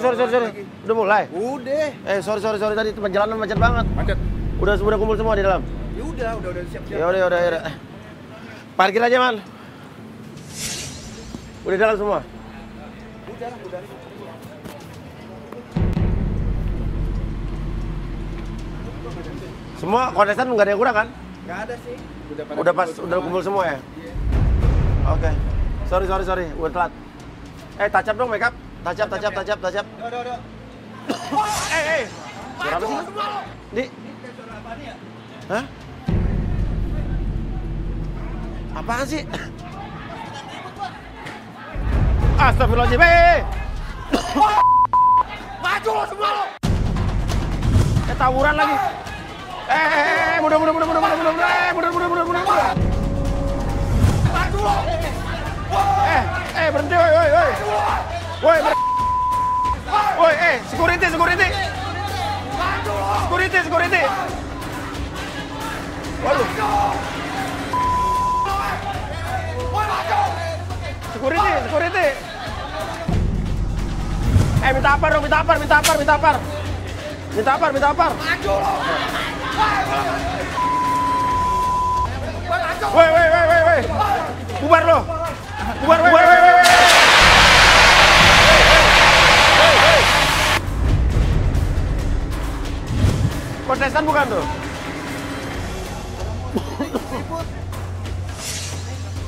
sorry, sorry, sorry, sorry. Udah mulai? Udah. Eh, sorry, sorry, sorry. Tadi perjalanan macet banget. Macet. Udah, udah kumpul semua di dalam? Ya udah, udah udah siap-siap. Ya udah, ya udah, ya udah. Parkir aja, Man. Udah di dalam semua? Udah, udah. Semua kontestan nggak ada yang kurang kan? Nggak ada sih. Udah pada Udah pas, kumpul udah kumpul semua ya? Iya. Oke. Sorry, sorry, sorry. Udah telat. Eh, touch up dong make up. Udah, udah, udah. Eh, eh. Suara apa sih? Di. Hah? Apaan sih? Astagfirullahaladzim. Eh, eh. Maju lo semua lo. Eh, tawuran lagi. Eh, eh, eh, mundur, mundur, mundur, mundur, mundur, mundur, eh, mundur, mundur, mundur, mundur, mundur. Maju lo. Eh, eh, berhenti, woi, woi, woi. Woi. Woi, eh, security, security. Security, security. Waduh, security, security. Eh, minta apa dong, minta apa, minta apa, minta apa. Minta apa, minta apa. Maju lo. Woi, woi, woi, woi, woi. Bubar lo. Bubar, woi, woi, woi, Kontestan bukan tuh?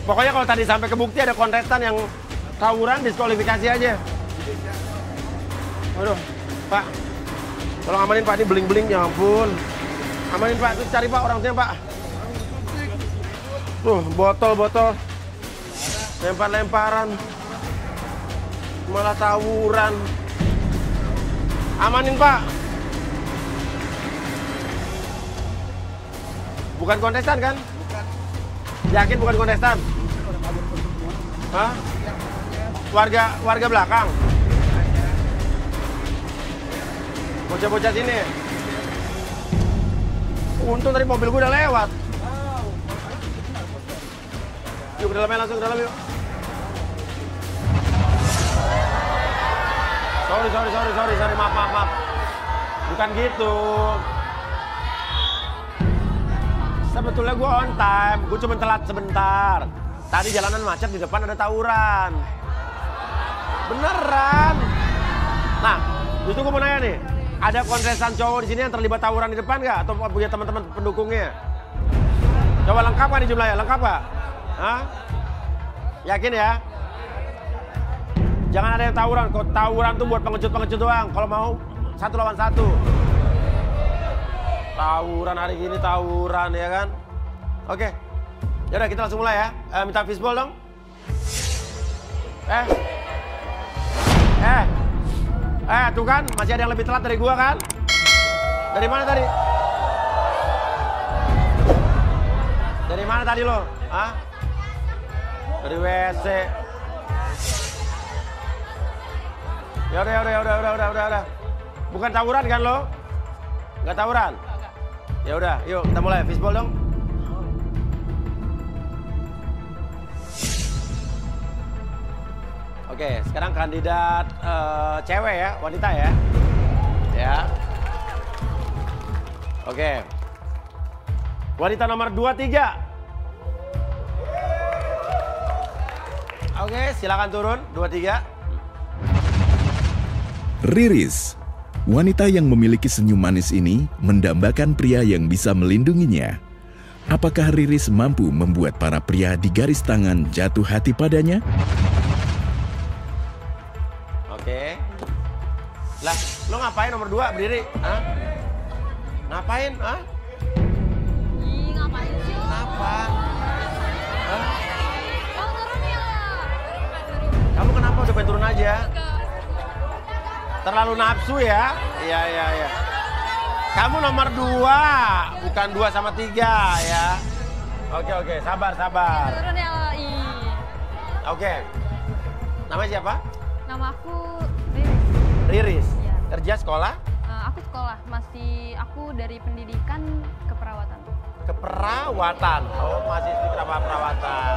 Pokoknya kalau tadi sampai ke bukti ada kontestan yang tawuran diskualifikasi aja. Waduh, Pak. Tolong amanin Pak, ini beling-beling ya ampun. Amanin Pak, terus cari Pak orangnya Pak. Tuh, botol-botol. Lempar-lemparan. Malah tawuran. Amanin Pak. Bukan kontestan kan? Yakin bukan kontestan? Hah? Warga warga belakang. Bocah-bocah sini. Untung tadi mobil gue udah lewat. Yuk ke dalamnya langsung ke dalam yuk. Sorry, sorry, sorry, sorry, sorry, maaf, maaf, maaf. Bukan gitu. Sebetulnya gue on time, gue cuma telat sebentar. Tadi jalanan macet di depan ada tawuran. Beneran. Nah, justru gue mau nanya nih, ada kontestan cowok di sini yang terlibat tawuran di depan nggak? Atau punya teman-teman pendukungnya? Coba lengkap kan nih jumlahnya? Lengkap nggak? Hah? Yakin ya? Jangan ada yang tawuran. Kalau tawuran tuh buat pengecut-pengecut doang. Kalau mau satu lawan satu. Tawuran hari gini tawuran ya kan? Oke. Yaudah kita langsung mulai ya. Eh, minta fishball dong. Eh. Eh. Eh, tuh kan masih ada yang lebih telat dari gua kan? Dari mana tadi? Dari mana tadi lo? Hah? Dari WC. Ya udah, ya udah, ya udah, udah, udah, udah, udah. Bukan tawuran kan lo? Nggak tawuran? Ya udah, yuk kita mulai fishball dong. Oke, sekarang kandidat eh, cewek ya, wanita ya. Ya. Oke. Wanita nomor 23. Oke, silakan turun 23. Riris, wanita yang memiliki senyum manis ini mendambakan pria yang bisa melindunginya. Apakah Riris mampu membuat para pria di garis tangan jatuh hati padanya? Oke. Lah, lo ngapain nomor 2 berdiri? Hah? Ngapain? Hah? Ih, ngapain sih? Kenapa? Hah? Bang, turun ya. Kamu kenapa udah pengen turun aja? Terlalu nafsu ya? Iya, iya, iya. Kamu nomor dua, bukan dua sama tiga ya. Oke, oke, sabar, sabar. Turun ya. Ih. Oke. Namanya siapa? Nama aku Riris. Riris. Iya. Kerja sekolah? Eh, aku sekolah, masih aku dari pendidikan keperawatan. Keperawatan. Oh, masih di perawatan.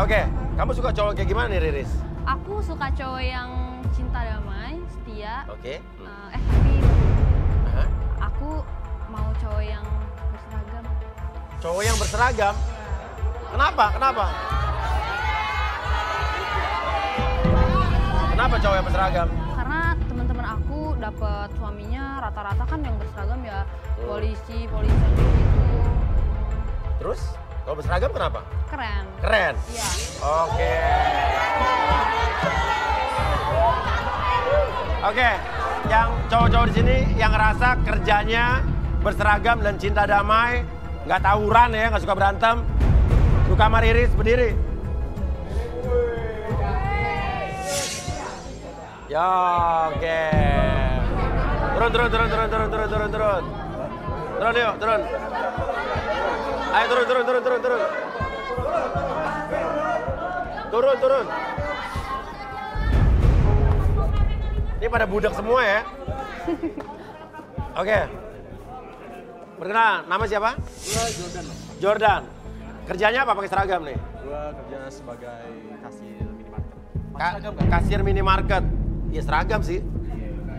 Oke, kamu suka cowok kayak gimana nih Riris? Aku suka cowok yang cinta damai, setia. Oke. Eh, eh tapi Aha. aku mau cowok yang berseragam. Cowok yang berseragam. Kenapa? Kenapa? Kenapa cowok yang berseragam? Karena teman-teman aku dapat suaminya rata-rata kan yang berseragam ya polisi, polisi gitu. Terus kalau berseragam kenapa? Keren. Keren. Iya. Oke. Oke, yang cowok-cowok di sini yang ngerasa kerjanya berseragam dan cinta damai, nggak tawuran ya, nggak suka berantem, suka mariris berdiri. Ya, oke. Turun, turun, turun, turun, turun, turun, turun, turun. Turun yuk, turun. Ayo turun, turun, turun, turun, turun. Turun, turun. Ini pada budak semua ya. Oke. Perkenalan, nama siapa? Gua Jordan. Jordan. Kerjanya apa pakai seragam nih? Gua kerja sebagai kasir minimarket. Ka- seragam kan? kasir minimarket. Ya seragam sih.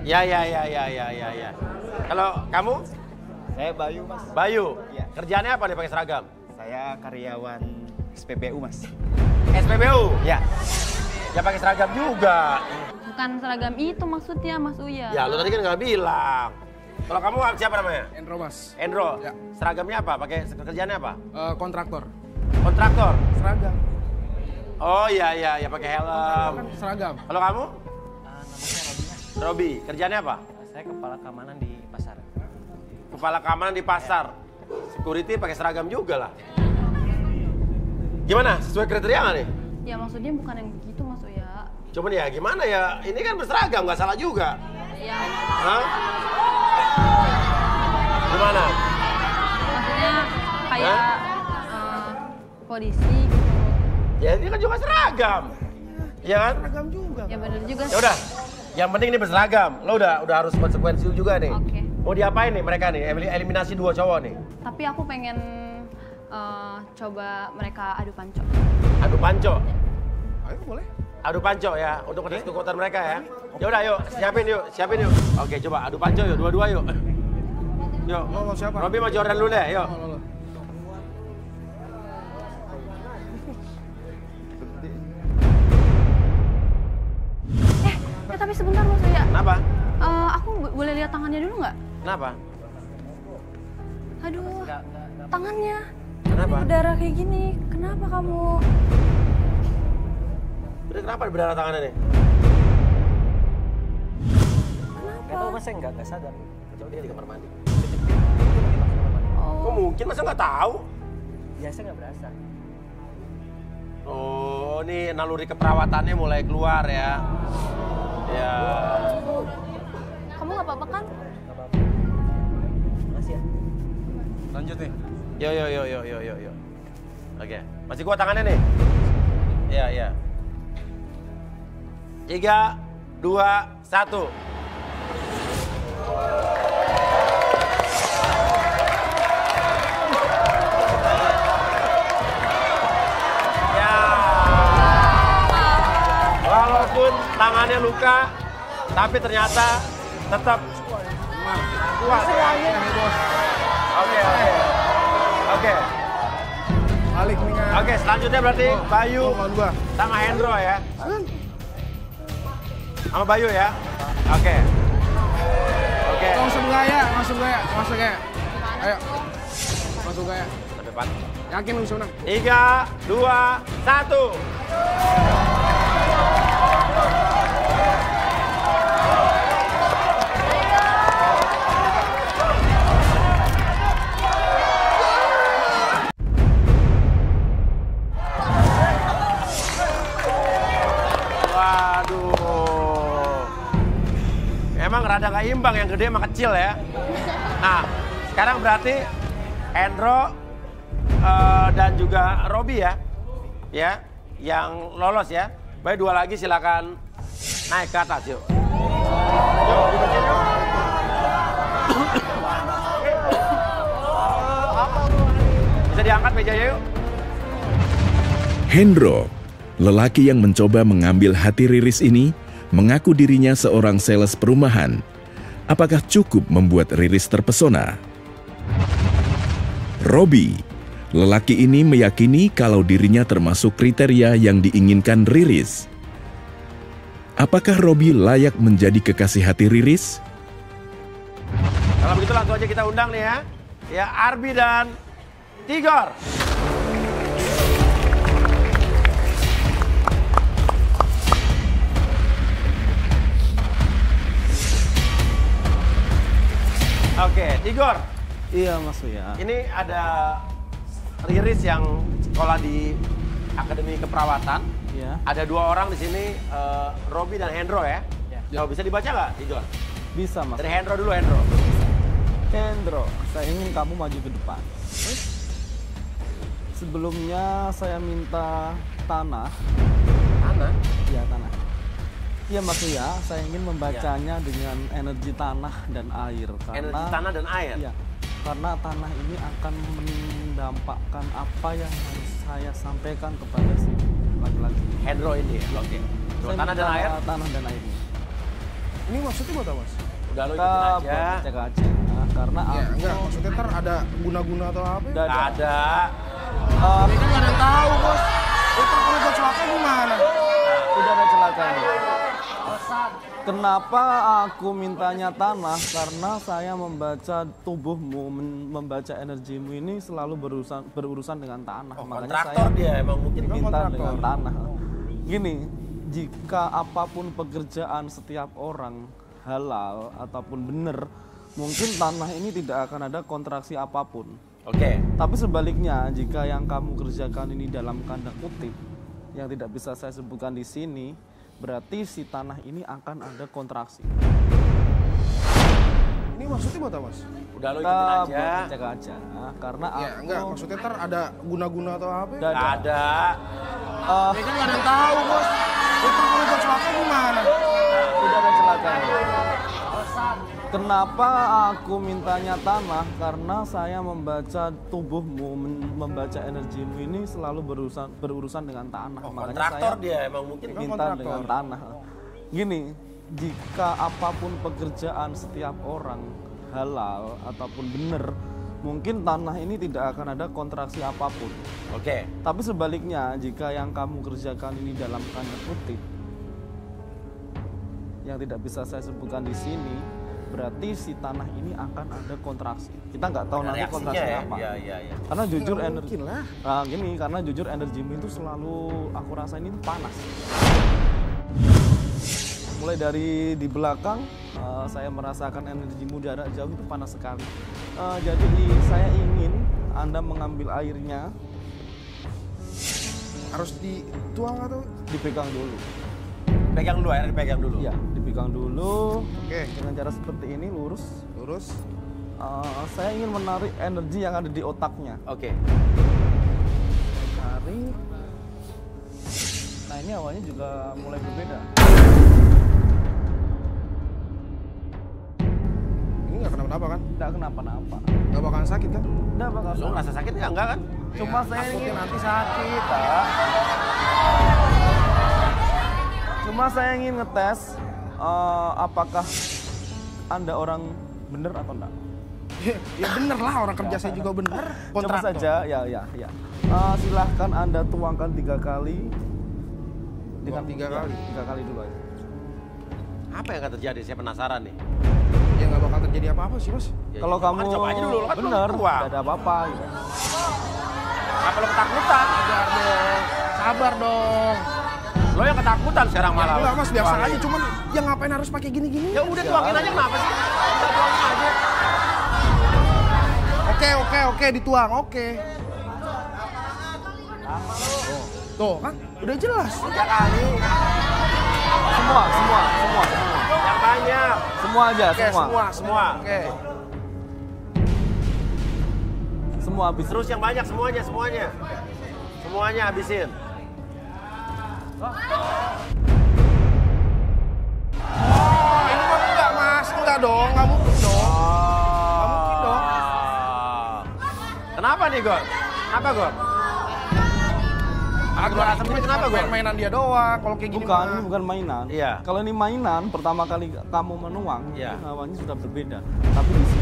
Ya, ya, ya, ya, ya, ya, ya. Kalau kamu, Saya Bayu mas, Bayu, Iya. kerjanya apa nih pakai seragam? saya karyawan SPBU mas. SPBU. Ya, Ya pakai seragam juga. Bukan seragam itu maksudnya Mas Uya. Ya, lu tadi kan nggak bilang. Kalau kamu siapa namanya? Endro mas, Endro. Ya. Seragamnya apa? Pakai kerjaannya apa? Eh, kontraktor. Kontraktor. Seragam. Oh iya iya ya pakai helm. Kan seragam. Kalau kamu? nama saya Robi mas. Robi, kerjanya apa? Saya kepala keamanan di pasar. Kepala keamanan di pasar. Security pakai seragam juga lah. Gimana? Sesuai kriteria nggak nih? Ya maksudnya bukan yang begitu. Cuman ya gimana ya? Ini kan berseragam, nggak salah juga. Ya Hah? Gimana? maksudnya kayak eh, polisi gitu. Ya ini kan juga seragam. Iya kan? Seragam juga. Ya bener juga. Ya udah. Yang penting ini berseragam. Lo udah udah harus konsekuensi juga nih. Oke. Mau diapain nih mereka nih? Elim- Eliminasi dua cowok nih. Tapi aku pengen eh, coba mereka adu panco. Adu panco. Ayo boleh. Adu panco ya untuk tes kekuatan mereka ya. Ya udah yuk, siapin yuk, siapin yuk. Oke, coba adu panco yuk, dua-dua yuk. Yuk. Lo, lo siapa? Robi sama Jordan dulu deh, yuk. Lo, lo, lo. Eh tapi sebentar Mas Uya. Kenapa? Eh, aku bo- boleh lihat tangannya dulu nggak? Kenapa? Aduh, tangannya. Kenapa? Berdarah kayak gini. Kenapa kamu? Udah kenapa berdarah tangannya nih? Gak tau mas saya nggak nggak sadar. Coba dia di kamar mandi. Oh. Kok mungkin masa nggak tahu? Ya saya nggak berasa. Oh, ini naluri keperawatannya mulai keluar ya. Ya. Kamu nggak apa-apa kan? Nggak apa-apa. Makasih ya. Lanjut nih. Yo yo yo yo yo yo yo. Oke, masih kuat tangannya nih? Iya iya. Tiga, dua, satu. Ya. Walaupun tangannya luka, tapi ternyata tetap kuat. Oke oke. Oke. Oke, selanjutnya berarti Bayu Lo lawan gua. sama Hendro ya. Sama Bayu ya. Oke. Oke. Langsung gaya, langsung gaya, langsung gaya. Ayo. Langsung gaya. Ke depan. Yakin bisa menang? Tiga, dua, satu. Emang rada gak imbang yang gede sama kecil ya. Nah, sekarang berarti Endro eh, dan juga Robi ya. Ya, yang lolos ya. Baik dua lagi silakan naik ke atas yuk. Bisa diangkat mejanya yuk. Hendro, lelaki yang mencoba mengambil hati Riris ini, mengaku dirinya seorang sales perumahan. Apakah cukup membuat Riris terpesona? Robi, lelaki ini meyakini kalau dirinya termasuk kriteria yang diinginkan Riris. Apakah Robi layak menjadi kekasih hati Riris? Kalau begitu langsung aja kita undang nih ya. Ya Arbi dan Tigor. Oke, Tigor. Iya Mas ya. Ini ada Riris yang sekolah di Akademi Keperawatan. Iya. Ada dua orang di sini, eh, Robi dan Hendro ya. Ya. Oh, bisa dibaca nggak, Tigor? Bisa Mas. Dari Hendro dulu, Hendro. Hendro, saya ingin kamu maju ke depan. Sebelumnya saya minta tanah. Mana? Ya tanah. Iya Mas ya, saya ingin membacanya dengan energi tanah dan air karena Energi tanah dan air. Iya, karena tanah ini akan mendampakkan apa yang harus saya sampaikan kepada si laki-laki. Hendro ini ya. Oke. Saya Tanah dan air. Tanah dan air. Ini maksudnya buat apa, Mas? Udah lo ikutin buat aja. cek aja. Nah, karena Ya, aku enggak. Maksudnya ntar ada guna-guna atau apa ya? Nggak Nggak ada. Eh, Ini kan nggak ada yang tahu, Bos. Ya, ntar kalau gue celaka gimana? tidak ada celakanya. Kenapa aku mintanya tanah? Karena saya membaca tubuhmu, membaca energimu ini selalu berurusan berurusan dengan tanah. Oh, Makanya kontraktor saya dia emang mungkin. Minta kontraktor. dengan tanah. Gini, jika apa pun pekerjaan setiap orang halal ataupun benar, mungkin tanah ini tidak akan ada kontraksi apa pun. Oke. Tapi sebaliknya, jika yang kamu kerjakan ini dalam kanda kutip yang tidak bisa saya sebutkan di sini, berarti si tanah ini akan ada kontraksi. Ini maksudnya buat apa, Mas? Udah lo ikutin buat aja. cek aja, karena Ya, aku enggak. Maksudnya ntar ada guna-guna atau apa ya? Nggak ada. Eh, Ya kan nggak ada yang tahu, Bos. Ntar kalau celaka gimana? tidak ada celakanya. Kenapa aku mintanya tanah? Karena saya membaca tubuhmu, membaca energimu ini selalu berurusan berurusan dengan tanah. Oh, Makanya kontraktor saya dia emang mungkin. Oh, minta kontraktor. dengan tanah. Gini, jika apa pun pekerjaan setiap orang halal ataupun benar, mungkin tanah ini tidak akan ada kontraksi apa pun. Oke. Tapi sebaliknya, jika yang kamu kerjakan ini dalam tanda kutip yang tidak bisa saya sebutkan di sini, berarti si tanah ini akan ada kontraksi. Kita nggak tahu Ada nanti kontraksi ya. apa. Iya, iya, iya. Karena jujur Nggak energi lah. Nah, gini, karena jujur energimu itu selalu aku rasain ini panas. Mulai dari di belakang, eh, saya merasakan energimu jarak jauh itu panas sekali. Eh, jadi saya ingin Anda mengambil airnya, Harus dituang atau? dipegang dulu. Pegang dulu, airnya dipegang dulu. Iya, dipegang dulu. Oke. Dengan cara seperti ini lurus. Lurus. Eh, saya ingin menarik energi yang ada di otaknya. Oke. Tarik. Nah ini awalnya juga mulai berbeda. Ini nggak kenapa-napa kan? Tidak kenapa-napa. Nggak bakalan sakit kan? Tidak bakal Lo ngerasa sakit nggak? Enggak kan? Cuma saya Takutnya ingin nanti sakit. Pak. Cuma saya ingin ngetes eh, apakah anda orang bener atau enggak. ya bener lah orang kerja saya juga bener. Coba saja, ya ya ya. Eh, silahkan anda tuangkan tiga kali. Tuang tiga ya, kali? Tiga kali dulu aja. Apa yang akan terjadi? Saya penasaran nih. Ya nggak bakal terjadi apa-apa sih mas. Ya, Kalau ya, kamu coba aja dulu, kan bener, tidak ada apa-apa. Gitu. Apa lo ketakutan? Sabar dong. Sabar dong. Lo yang ketakutan sekarang malah. Enggak mas biasa Tuangin. aja cuman ya ngapain harus pakai gini-gini? Ya udah tuangin aja kenapa sih? Udah tuangin aja. Oke oke oke dituang oke. Tuh kan udah jelas. Tiga kali. Semua, semua, semua, semua. Yang banyak. Semua aja, Oke semua. semua Semua. Oke. Semua habis. Terus yang banyak semuanya, semuanya. Semuanya habisin. Ini mah enggak mas, enggak dong, nggak mungkin dong. mungkin dong. Kenapa nih, Gor? Kenapa, Gor? keluar asap ini kenapa gue? Main-mainan dia doang. Kalau kayak gini Bukan, mah. ini bukan mainan. Iya. Kalau ini mainan, pertama kali kamu menuang, Iya. itu awalnya sudah berbeda. Tapi di sini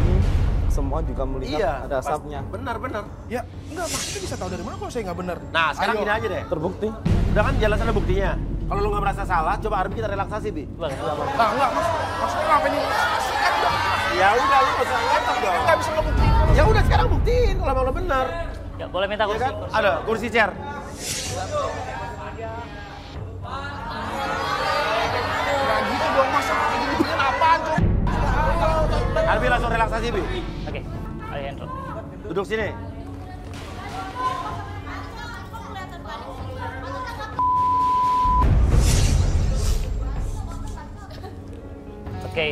semua juga melihat Iya. ada asapnya. Benar benar. Ya, enggak maksudnya bisa tahu dari mana kalau saya nggak benar. Nah sekarang Ayo. gini aja deh. Terbukti. Udah kan jelas ada buktinya. Kalau lu nggak merasa salah, coba Arbi kita relaksasi bi. Bang, Nah, enggak, mas. Maksudnya ngapain ini? Kan udah Ya udah lu nggak usah ngotot dong. nggak bisa ngebuktiin. Ya udah sekarang buktiin kalau lo benar. ya boleh minta Ya kursi. kan? kursi. Ada kursi chair. Nggak gitu dong, mas. Kayak gini apaan tuh? Arbi langsung relaksasi bi. Duduk sini. Oke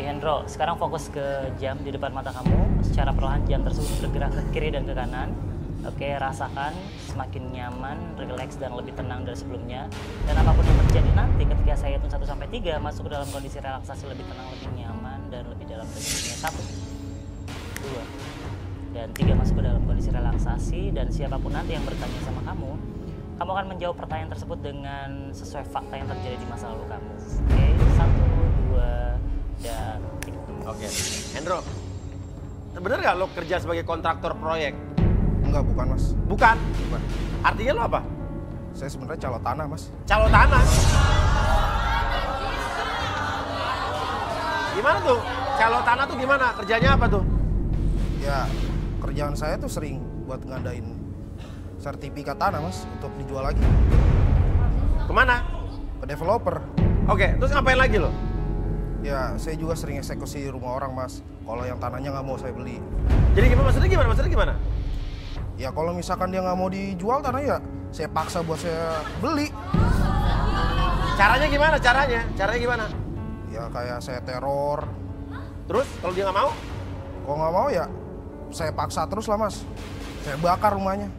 Hendro, sekarang fokus ke jam di depan mata kamu. Secara perlahan jam tersebut bergerak ke kiri dan ke kanan. Oke, rasakan semakin nyaman, relax dan lebih tenang dari sebelumnya. Dan apa pun yang terjadi nanti ketika saya hitung 1 sampai 3 masuk ke dalam kondisi relaksasi lebih tenang, lebih nyaman dan lebih dalam sebelumnya. Satu, dua, dan tiga masuk ke dalam kondisi relaksasi dan siapa pun nanti yang bertanya sama kamu, kamu akan menjawab pertanyaan tersebut dengan sesuai fakta yang terjadi di masa lalu kamu. Oke, satu, dua, dan tiga. Oke. Hendro. Bener nggak lo kerja sebagai kontraktor proyek? Enggak, bukan, mas. Bukan. Bukan. Artinya lo apa? Saya sebenarnya calo tanah, mas. Calo tanah. Gimana tuh? Calo tanah tuh gimana? Kerjanya apa tuh? Ya, kerjaan saya tuh sering buat ngadain sertifikat tanah, mas. Untuk dijual lagi Ke mana? ke developer. Oke, terus ngapain lagi lo? Ya, saya juga sering eksekusi rumah orang, mas. Kalau yang tanahnya nggak mau saya beli. Jadi gimana? Maksudnya gimana? Maksudnya gimana? Ya, kalau misalkan dia nggak mau dijual tanah ya, saya paksa buat saya beli. Caranya gimana? Caranya? Caranya gimana? Ya, kayak saya teror. Terus kalau dia nggak mau? Kalau nggak mau ya, saya paksa terus lah, mas. Saya bakar rumahnya.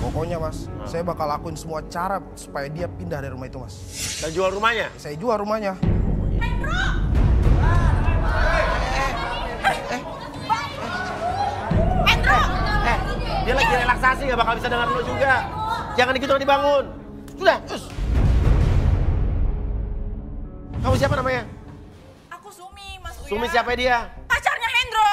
Pokoknya mas, saya bakal lakuin semua cara supaya dia pindah dari rumah itu mas. Dan jual rumahnya? Saya jual rumahnya. Eh, dia lagi relaksasi nggak bakal bisa dengar lo juga. Jangan dikit orang dibangun. Sudah, us. Kamu siapa namanya? Sumi, siapa dia? Pacarnya Hendro.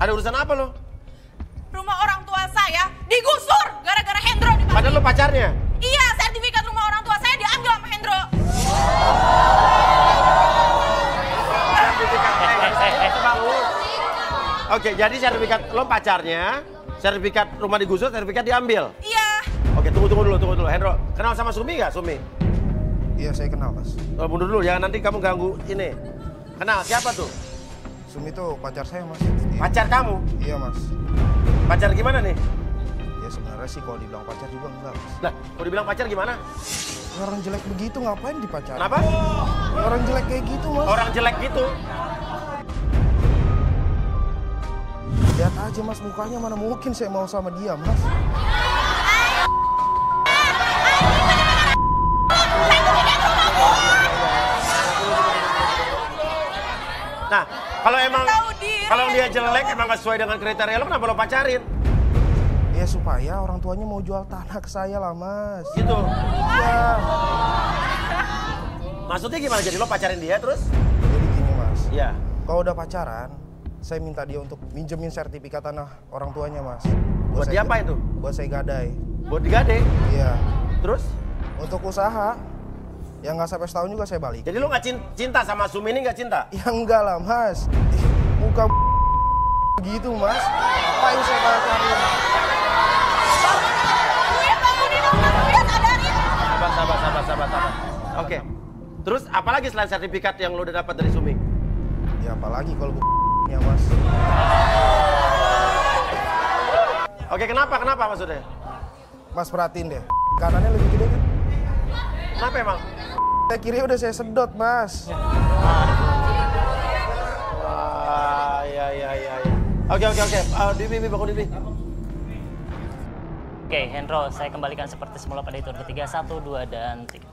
Ada urusan apa lo? Rumah orang tua saya digusur gara-gara Hendro dipakai. Padahal lo pacarnya. Iya, sertifikat rumah orang tua saya diambil sama Hendro. Sertifikat. Oke, jadi sertifikat lo pacarnya, sertifikat rumah digusur, sertifikat diambil. Iya. Oke, tunggu tunggu dulu, tunggu dulu. Hendro, kenal sama Sumi nggak, Sumi? Iya saya kenal mas. Oh, mundur dulu, jangan nanti kamu ganggu ini. Kenal siapa tuh? Sumi itu pacar saya mas. Pacar kamu? Iya mas. Pacar gimana nih? Ya sebenarnya sih kalau dibilang pacar juga enggak mas. Lah, kalau dibilang pacar gimana? Orang jelek begitu ngapain dipacarin? Kenapa? Orang jelek kayak gitu mas. Orang jelek gitu. Aja mas mukanya mana mungkin saya mau sama dia mas. Nah, kalau emang kalau dia jelek emang gak sesuai dengan kriteria lo kenapa lo pacarin? Ya supaya orang tuanya mau jual tanah ke saya lah mas. Gitu. Iya. Maksudnya gimana? Jadi lo pacarin dia terus? Jadi gini mas. Iya. Kalau udah pacaran, saya minta dia untuk minjemin sertifikat tanah orang tuanya mas. Buat saya- diapain tuh? Buat saya gadai. Buat digade. Iya. Terus? Untuk usaha, yang nggak sampai setahun juga saya balik. Jadi lo nggak cin- cinta sama Sumi ini nggak cinta? Ya enggak lah mas. Muka begitu mas. Saya dong, Mas Uya sadarin. Sabar, sabar, sabar, sabar, sabar. Oke. Terus apalagi selain sertifikat yang lo udah dapat dari Sumi? Ya apalagi kalau nya mas. Oke, kenapa? Kenapa maksudnya? Mas perhatiin deh. Kanannya lebih gede kan? Kenapa emang? Saya kiri udah saya sedot mas. Wah, ya, ya, ya, ya. Oke, oke, oke. Uh, Dibi, Dibi, bangun Dibi. Oke, Hendro, saya kembalikan seperti semula pada hitungan ketiga. Satu, dua, dan tiga.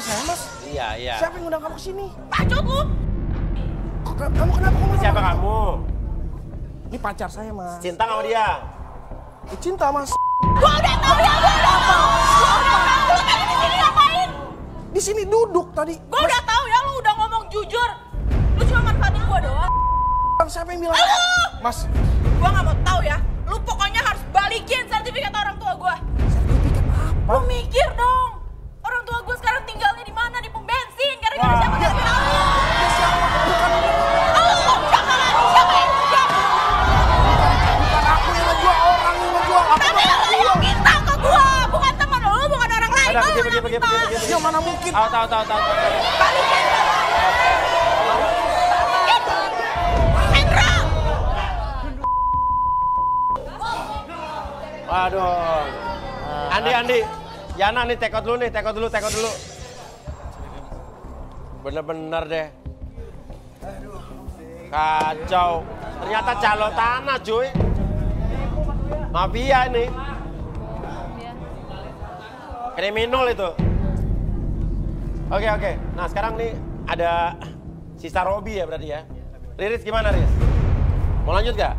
Pacar saya, Mas? Iya, iya. Siapa yang ngundang kamu ke sini? Bacot lu. Kok kamu kamu kenapa kamu? Siapa kamu? Ini pacar saya, Mas. Cinta sama dia? Eh, Cinta, Mas. Gua udah tahu ya, gua udah tahu. Gua udah tahu lu tadi di sini ngapain? Di sini duduk tadi. Gua udah tahu ya lu udah ngomong jujur. Lu cuma manfaatin gua doang. Siapa yang bilang? Mas, Gua nggak mau tahu ya. Lu pokoknya harus balikin sertifikat orang tua gua. sertifikat apa? Lu mikir dong. Waduh. Andi, Andi. Yana nih, tekot dulu nih, tekot dulu, tekot dulu. Bener-bener deh. Kacau. Ternyata calo tanah, cuy. Mafia ini. Kriminal itu. Oke, oke. Nah, sekarang nih ada sisa Robi ya berarti ya. Riris gimana, Riris? Mau lanjut gak?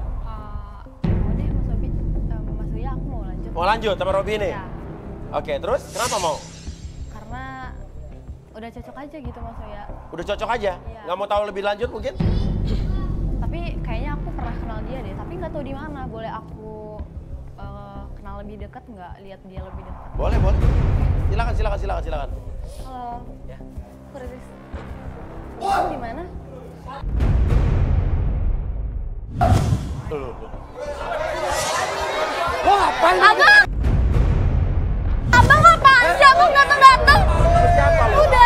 Deh Mas Eh, Mas Ria aku mau lanjut. Mau lanjut sama Robi nih? Ya, Oke, terus kenapa mau? Udah cocok aja gitu Mas Ria. Udah cocok aja? Iya. Nggak mau tahu lebih lanjut mungkin? Tapi kayaknya aku pernah kenal dia deh, tapi nggak tahu di mana. Boleh aku eh, kenal lebih dekat nggak? Lihat dia lebih dekat. Boleh, boleh. Silakan, silakan, silakan, silakan. Halo. Ya. Aku Riris. Kamu di mana? Tuh. Wah, ngapain? Abang! Abang apaan sih? Abang datang-datang. Siapa? Udah.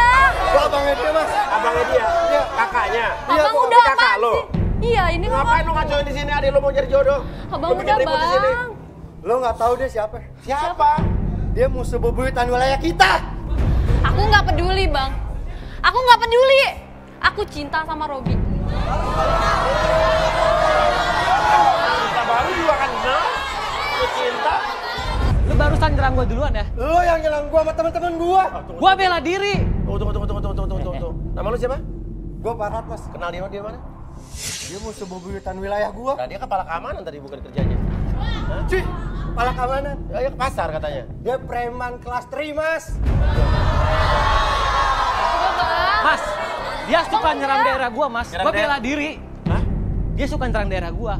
Gua abangnya dia, Mas. Abangnya dia? Iya. Kakaknya? Abang kok udah kakak lo? sih? Iya, ini. Ngapain lo ngacoin di sini? Adik lo mau jadi jodoh? Abang Lo udah bang. Lo nggak tahu dia siapa? Siapa? Dia musuh bebuyutan wilayah kita. Aku nggak peduli bang. Aku nggak peduli. Aku cinta sama Robi. Kita baru juga kan kenal. Cinta. Lu barusan nyerang gue duluan ya? Lo yang nyerang gua sama teman-teman gua. Gua bela diri. Tunggu, tunggu, tunggu, tunggu, tunggu, tunggu, tunggu, tunggu. Nama lo siapa? Gua Farhat, Mas. Kenal dia di mana? Dia musuh bebuyutan wilayah gua. Nah, dia kepala keamanan tadi bukan kerjanya. Cuy, kepala keamanan. Ya, ya ke pasar katanya. Dia preman kelas 3, Mas. Mas, dia suka nyerang daerah gua, Mas. Nyerang Gua bela diri. Hah? Dia suka nyerang daerah gua.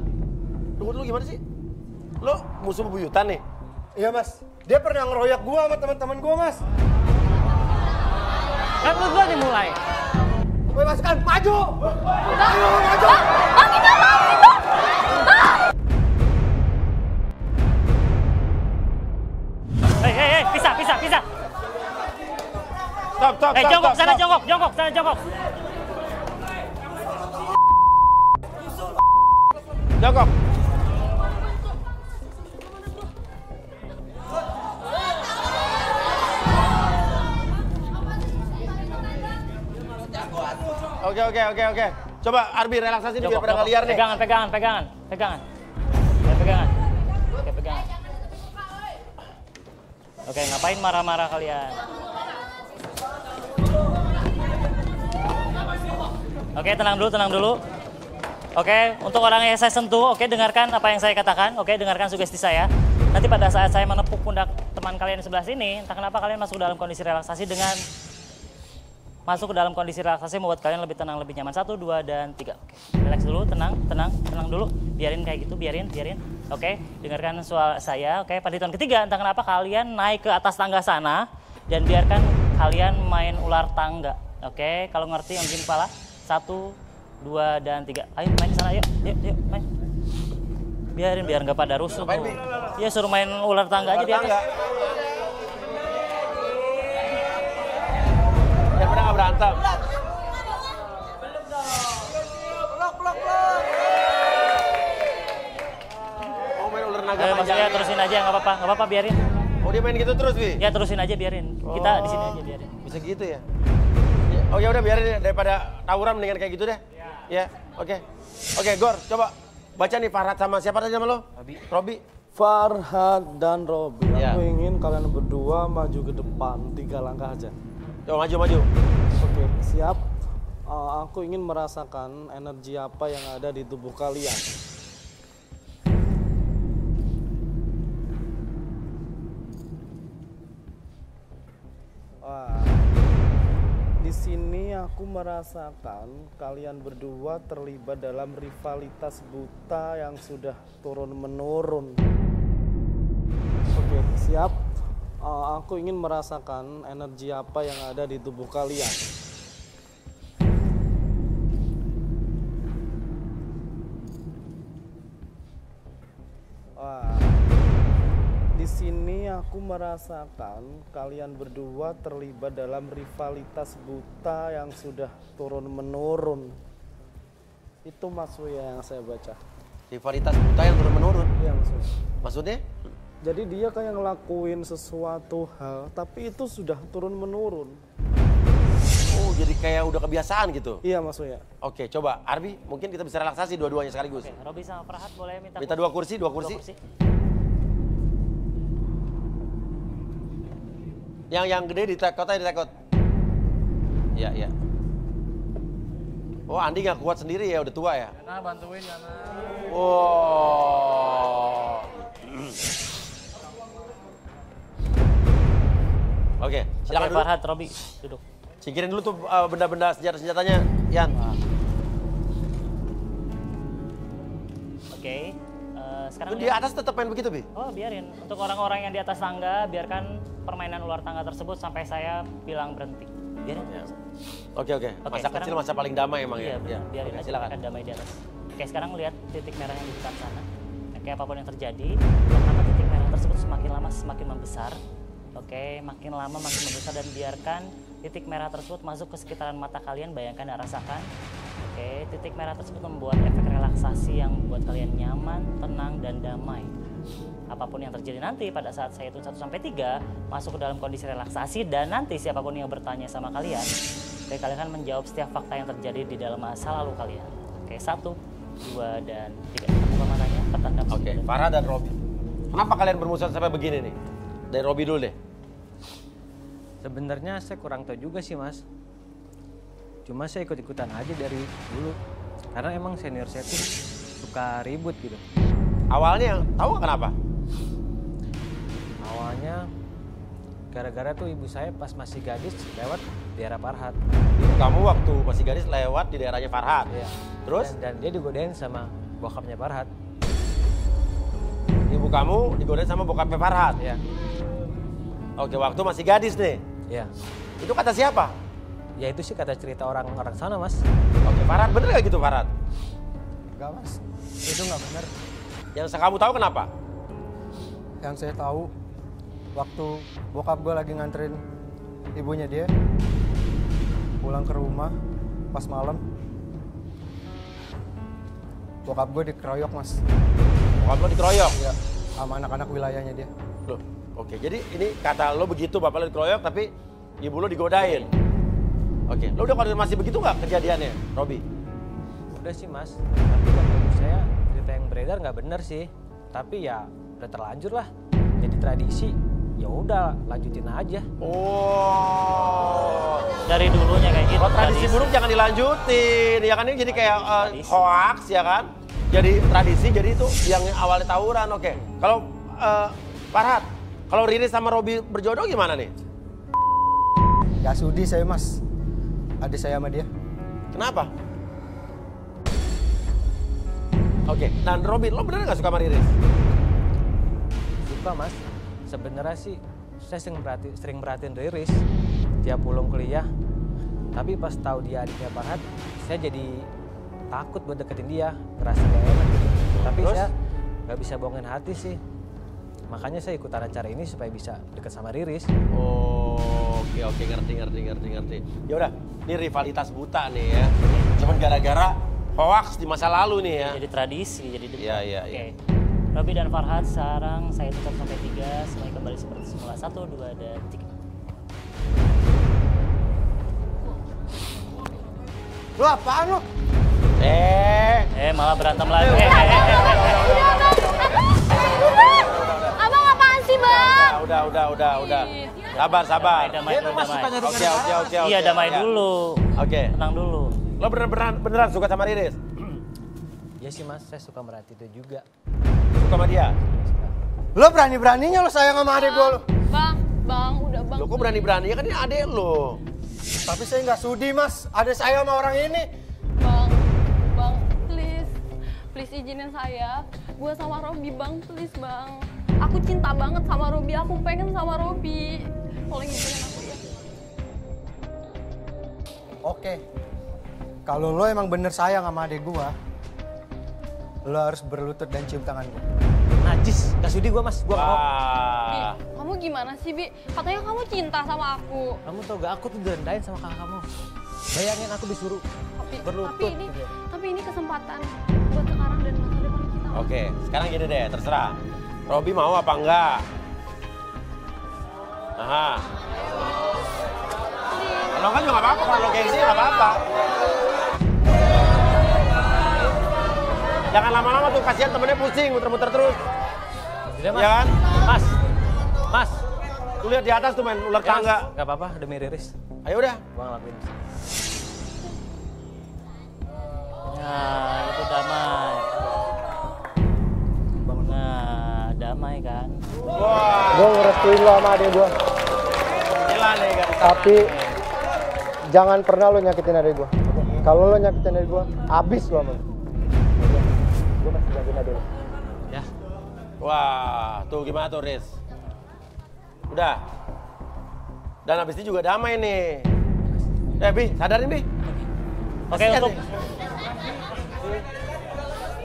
Tunggu dulu gimana sih? Lo musuh bebuyutan nih? Iya, Mas. Dia pernah ngeroyak gua sama teman-teman gua, Mas. Kan lu gua nih mulai. Woi, pasukan, maju! Bang ini apa sih bang? Hei, hei, hei, pisah, pisah, pisah. Stop, stop, stop, jongkok, sana jongkok, jongkok, sana jongkok. Jongkok. Oke oke oke oke. Coba Arbi relaksasi Jongkok, pada liar nih. Pegangan, pegangan, pegangan, pegangan. Ya, pegangan. Oke, pegangan. Oke, ngapain marah-marah kalian? Oke, tenang dulu, tenang dulu. Oke, untuk orang yang saya sentuh, oke dengarkan apa yang saya katakan, oke dengarkan sugesti saya. Nanti pada saat saya menepuk pundak teman kalian di sebelah sini, entah kenapa kalian masuk dalam kondisi relaksasi dengan masuk ke dalam kondisi relaksasi membuat kalian lebih tenang, lebih nyaman. Satu, dua, dan tiga. Oke, relax dulu, tenang, tenang, tenang dulu. Biarin kayak gitu, biarin, biarin. Oke, dengarkan suara saya. Oke, pada hitungan ketiga, entah kenapa kalian naik ke atas tangga sana dan biarkan kalian main ular tangga. Oke, kalau ngerti yang kepala. Satu, dua, dan tiga. Ayo main ke sana, yuk, yuk, yuk, main. Biarin, biar nggak pada rusuh. Iya, suruh main ular tangga aja di atas. Tangga. Biar pada nggak berantem. Mau main agak Eh, panjang. maksudnya terusin aja nggak apa-apa, nggak apa-apa biarin. Oh dia main gitu terus, Bi? Ya terusin aja biarin. Kita Oh. di sini aja biarin. Bisa gitu ya? Ya, Oh ya udah biarin deh, daripada tawuran mendingan kayak gitu deh. Ya, oke. Oke, Gor, coba baca nih Farhat sama siapa tadi nama lo? Robi. Robi. Farhad dan Robi, Ya. aku ingin kalian berdua maju ke depan tiga langkah aja. Yo maju maju. Oke, siap. Eh, aku ingin merasakan energi apa yang ada di tubuh kalian. Wah. Di sini aku merasakan kalian berdua terlibat dalam rivalitas buta yang sudah turun menurun. Oke, siap. Eh, aku ingin merasakan energi apa yang ada di tubuh kalian. Wah. Di sini aku merasakan kalian berdua terlibat dalam rivalitas buta yang sudah turun menurun. Itu maksudnya yang saya baca. Rivalitas buta yang turun menurun. Iya maksudnya. Maksudnya? Jadi dia kayak ngelakuin sesuatu hal, tapi itu sudah turun menurun. Oh, jadi kayak udah kebiasaan gitu. Iya maksudnya. Oke, coba Arbi, mungkin kita bisa relaksasi dua-duanya sekaligus. Oke, Robi sama Farhat boleh minta Minta dua kursi, dua kursi. Yang yang gede di tekot aja di tekot. Iya, iya. Oh, Andi nggak kuat sendiri ya, udah tua ya? Nah, bantuin Yana. Wow. Oke, silakan Oke, dulu. Farhat, Robi, duduk. Singkirin dulu tuh uh, benda-benda senjata-senjatanya, Yan. Oke. eh, sekarang Itu di atas tetap main begitu, Bi? Oh, biarin. Untuk orang-orang yang di atas tangga, biarkan permainan ular tangga tersebut sampai saya bilang berhenti. Biarin. Oke, oke. Oke, Masa sekarang- kecil, masa paling damai emang iya, ya? benar. biarin Oke, aja silakan. damai di atas. Oke, sekarang lihat titik merah yang di depan sana. Oke, apa pun yang terjadi, ternyata titik merah tersebut semakin lama semakin membesar. Oke, makin lama makin membesar dan biarkan titik merah tersebut masuk ke sekitaran mata kalian, bayangkan dan rasakan. Oke, titik merah tersebut membuat efek relaksasi yang membuat kalian nyaman, tenang, dan damai. Apa pun yang terjadi nanti pada saat saya hitung 1 sampai 3 masuk ke dalam kondisi relaksasi dan nanti siapa pun yang bertanya sama kalian, oke, kalian akan menjawab setiap fakta yang terjadi di dalam masa lalu kalian. Oke, satu, dua, dan tiga. Buka matanya, pertanda Oke, Farah dan Robi. Kenapa kalian bermusuhan sampai begini nih? Dari Robi dulu deh. Sebenarnya saya kurang tahu juga sih mas. Cuma saya ikut-ikutan aja dari dulu. Karena emang senior saya tuh suka ribut gitu. Awalnya tahu kenapa? Awalnya gara-gara tuh ibu saya pas masih gadis lewat daerah Parhat. Kamu waktu masih gadis lewat di daerahnya Farhat. Iya. Terus? Dan, dan dia digodain sama bokapnya Parhat. Ibu kamu digodain sama bokapnya Farhat? Iya. Oke, waktu masih gadis nih. Iya. Itu kata siapa? Ya itu sih kata cerita orang-orang sana mas. Oke, Farhat bener gak gitu Farhat? Enggak mas, itu nggak benar. Yang kamu tahu kenapa? Yang saya tahu, waktu bokap gue lagi nganterin ibunya dia pulang ke rumah pas malam, bokap gue dikeroyok mas. Bokap lo dikeroyok? Iya, sama anak-anak wilayahnya dia. Loh, oke. Jadi ini kata lo begitu, bapak lo dikeroyok, tapi ibu lo digodain. Oke, lo udah konfirmasi begitu nggak kejadiannya, Robi? Udah sih mas. Tapi ibu saya cerita yang beredar nggak bener sih. Tapi ya udah terlanjur lah. Jadi tradisi. Ya udah lanjutin aja. Oh. Dari dulunya kayak gitu. Oh, tradisi buruk jangan dilanjutin, ya kan ini jadi kayak uh, hoax ya kan? Jadi tradisi, jadi itu yang awalnya tawuran, oke. Kalau uh, Farhat, kalau Riri sama Robi berjodoh gimana nih? Gak sudi saya mas, adik saya sama dia. Kenapa? Oke, dan Robi, lo bener gak suka sama Riri? Suka mas. Sebenarnya sih saya sering perhati, sering perhatiin Riris tiap pulang kuliah. Tapi pas tahu dia adiknya Farhat, saya jadi takut buat deketin dia, ngerasa gak enak gitu. Tapi Terus? saya nggak bisa bohongin hati sih. Makanya saya ikutan acara ini supaya bisa deket sama Riris. Oh, oke oke ngerti ngerti ngerti ngerti. Ya udah, ini rivalitas buta nih ya. Cuman gara-gara hoax di masa lalu nih ya. Jadi tradisi, jadi Iya iya iya. Oke. Robi dan Farhad sekarang saya tutup sampai 3 semuanya kembali seperti semula 1, 2, dan 3 Lu apaan lu? Eh, Eh malah berantem lagi eh, eh, eh, eh, eh. Abang apaan sih bang? udah, udah, udah, udah. Sabar, sabar. Damai damai Oke, oke, oke. Iya damai dulu Oke. Tenang dulu Lo beneran, beneran, suka sama Riris? Ya sih mas, saya suka merhati itu juga. Suka sama dia? Lo berani-beraninya lo sayang sama adik gue lo. Bang, bang, udah bang. Lo kok berani-berani? Ya kan ini adek lo. Tapi saya nggak sudi mas, ada saya sama orang ini. Bang, bang, please, please izinin saya. Gue sama Robi, bang, please bang. Aku cinta banget sama Robi, aku pengen sama Robi. Tolong izinin aku ya. Oke, kalau lo emang bener sayang sama adik gue, lo harus berlutut dan cium tangan gue. Najis, gak sudi gue mas, gue mau. Bi, kamu gimana sih, Bi? Katanya kamu cinta sama aku. Kamu tau gak, aku tuh direndahin sama kakak kamu. Bayangin aku disuruh Tapi, berlutut. tapi ini, gitu. tapi ini kesempatan buat sekarang dan masa depan kita. Oke, sekarang gini deh, terserah. Robi mau apa enggak? Aha. Kalau enggak juga nggak apa-apa, kalau gengsi nggak apa-apa. Jangan lama-lama tuh, kasihan temennya pusing, muter-muter terus. Jadi, mas, Ya kan? Mas, mas. Tuh lihat di atas tuh main ular Ya, tangga. Mas, Gak apa-apa, demi Riris. Ayo udah. Gue ngelakuin. Nah itu damai damai kan Wah, Gue ngerestuin lo sama adik gue, tapi jangan pernah lo nyakitin adik gue. Kalau lo nyakitin adik gue, abis lo sama Gue masih jagain adik lo. Ya, Wah, tuh gimana tuh Riz? Udah. Dan habis ini juga damai nih. Eh Bi, sadarin Bi. Oke untuk.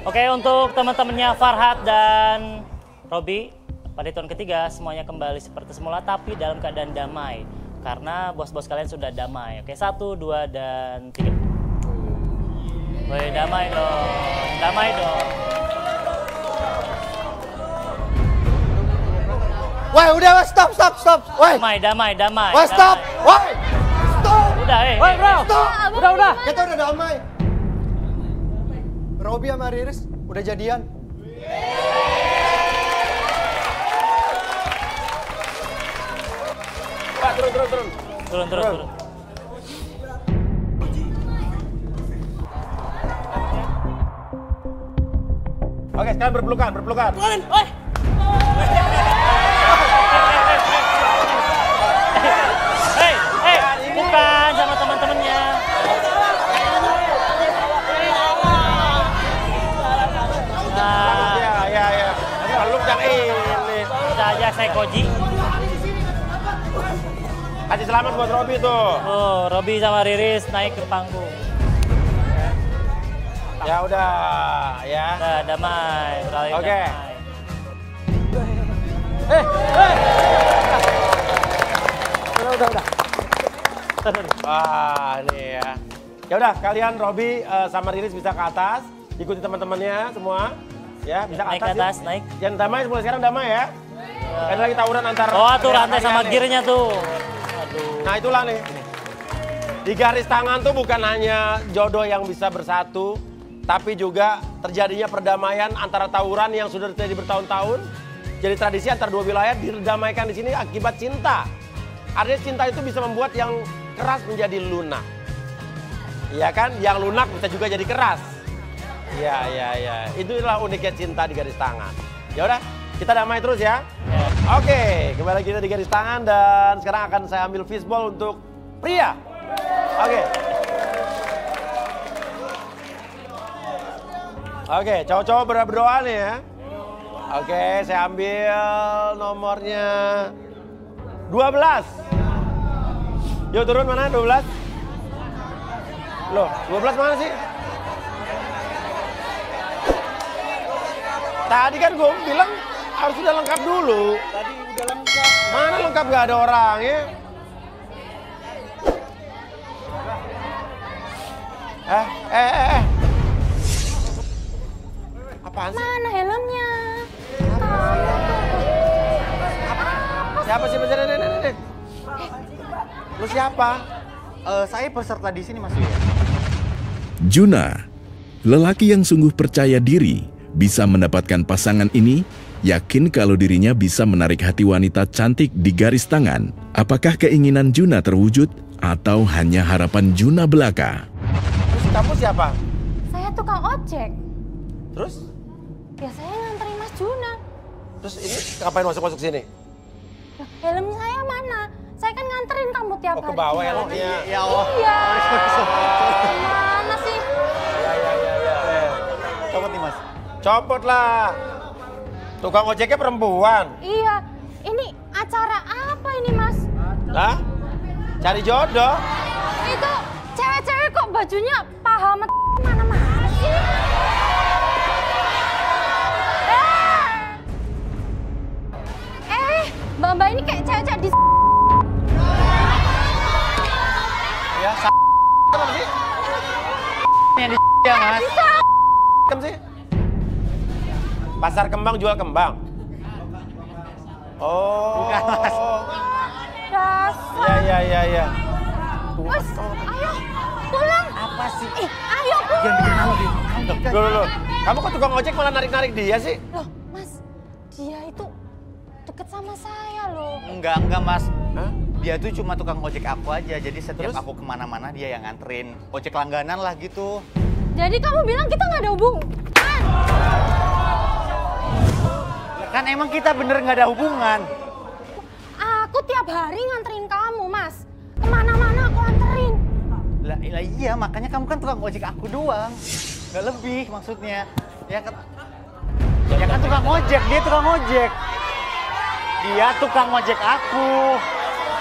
Oke untuk teman-temannya Farhad dan Robi pada hitungan ketiga semuanya kembali seperti semula tapi dalam keadaan damai karena bos-bos kalian sudah damai. Oke satu dua dan tiga. Woi damai dong, damai dong. Woi udah woi stop stop stop. Woi, Damai damai damai. woi stop. Woi, stop. Udah eh. Woi bro, Stop. udah udah. Kita udah damai. Robi sama Riris udah jadian. Pak, turun, turun, turun. Turun turun turun. Oke, sekarang berpelukan, berpelukan. Hei, hei, bukan sama teman-temannya. Nah, Ya, ya, ya. Lalu yang ini. bisa aja saya koji. Kasih selamat buat Robi tuh. Tuh, Robi sama Riris naik ke panggung. Ya udah, ya. Udah, damai, beralih Oke. damai. Eh, eh. Udah, udah, udah. Wah, ini ya. Ya udah, kalian Robi eh, sama Riris bisa ke atas, ikuti teman-temannya semua. Ya, bisa ke Naik atas. ke atas, yuk. naik. Yang damai mulai sekarang damai ya. Ada lagi tawuran antar Oh, tuh rantai sama gearnya tuh. Aduh. Nah, itulah nih. Di garis tangan tuh bukan hanya jodoh yang bisa bersatu, tapi juga terjadinya perdamaian antara tawuran yang sudah terjadi bertahun-tahun. Jadi tradisi antar dua wilayah didamaikan di sini akibat cinta. Artinya cinta itu bisa membuat yang keras menjadi lunak. Iya kan? Yang lunak bisa juga jadi keras. Iya, iya, iya. Itulah uniknya cinta di garis tangan. Ya udah, kita damai terus ya. Oke, kembali kita di garis tangan dan sekarang akan saya ambil fishball untuk pria. Oke. Oke, cowok-cowok ber- berdoa nih ya. Oke, saya ambil nomornya 12. Yuk turun mana 12? Loh, 12 mana sih? Tadi kan gue bilang harus sudah lengkap dulu. Tadi udah lengkap. Mana lengkap gak ada orang ya? Eh, eh, eh, eh. Apaan sih? Mana helmnya? Siapa sih nih, nih. Lu siapa? Eh, saya peserta di sini Mas Uya. Juna, lelaki yang sungguh percaya diri, bisa mendapatkan pasangan ini, yakin kalau dirinya bisa menarik hati wanita cantik di garis tangan. Apakah keinginan Juna terwujud atau hanya harapan Juna belaka? Terus kamu siapa? Saya tukang ojek. Terus? Ya saya nganterin Mas Juna. Terus ini ngapain masuk-masuk sini? Lah, helm saya mana? Saya kan nganterin kamu tiap Oh, hari. ke bawah ya? Iya. Ya Allah. Iya. Sorry, sorry, sorry. Mana sih? Ya, ya, ya, ya. ya. Copot nih Mas. Copot lah. Tukang ojeknya perempuan. Iya. Ini acara apa ini Mas? Lah? Cari jodoh. Itu cewek-cewek kok bajunya paham mana-mana sih? Eh, eh, mbak-mbak ini kayak cewek-cewek di Ya, sa apa sih? Ini yang di ya Mas. Kem sih? Pasar kembang jual kembang. Oh. Bukan, Mas. dasar. Ya, ya, ya, ya. Mas, ayo pulang. Apa sih? Eh, ayo pulang. Jangan bikin malu deh. Loh, loh, loh. Kamu kok tukang ojek malah narik-narik dia sih? Loh, Mas, dia itu deket sama saya loh. Enggak, enggak Mas. Hah? Dia tuh cuma tukang ojek aku aja, jadi setiap Terus? aku ke mana-mana dia yang nganterin. Ojek langganan lah gitu. Jadi kamu bilang kita nggak ada hubungan? Kan emang kita bener nggak ada hubungan. Aku tiap hari nganterin kamu, Mas. Ke mana-mana aku anterin. Lah, lah iya, makanya kamu kan tukang ojek aku doang. Nggak lebih maksudnya. Ya kan, ya kan tukang ojek, dia tukang ojek. Dia tukang ojek aku.